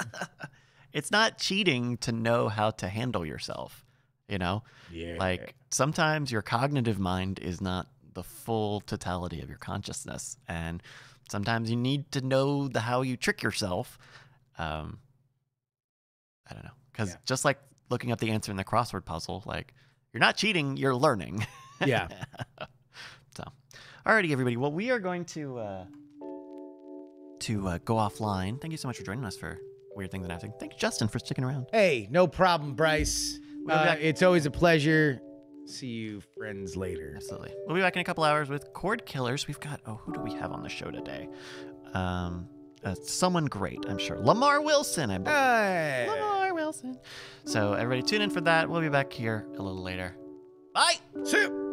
<laughs> it's not cheating to know how to handle yourself. You know, yeah. like sometimes your cognitive mind is not the full totality of your consciousness, and sometimes you need to know the how you trick yourself. Um, I don't know, because Yeah. just like looking up the answer in the crossword puzzle, like you're not cheating, you're learning. Yeah. <laughs> so, alrighty, everybody. Well, we are going to uh, to uh, go offline. Thank you so much for joining us for weird things and everything. Thanks, Justin, for sticking around. Hey, no problem, Bryce. Uh, it's always a pleasure. See you, friends, later. Absolutely. We'll be back in a couple hours with Cord Killers. We've got oh, who do we have on the show today? Um, uh, someone great, I'm sure. Lamar Wilson, I believe. Hey. Lamar Wilson. So everybody, tune in for that. We'll be back here a little later. Bye. See you.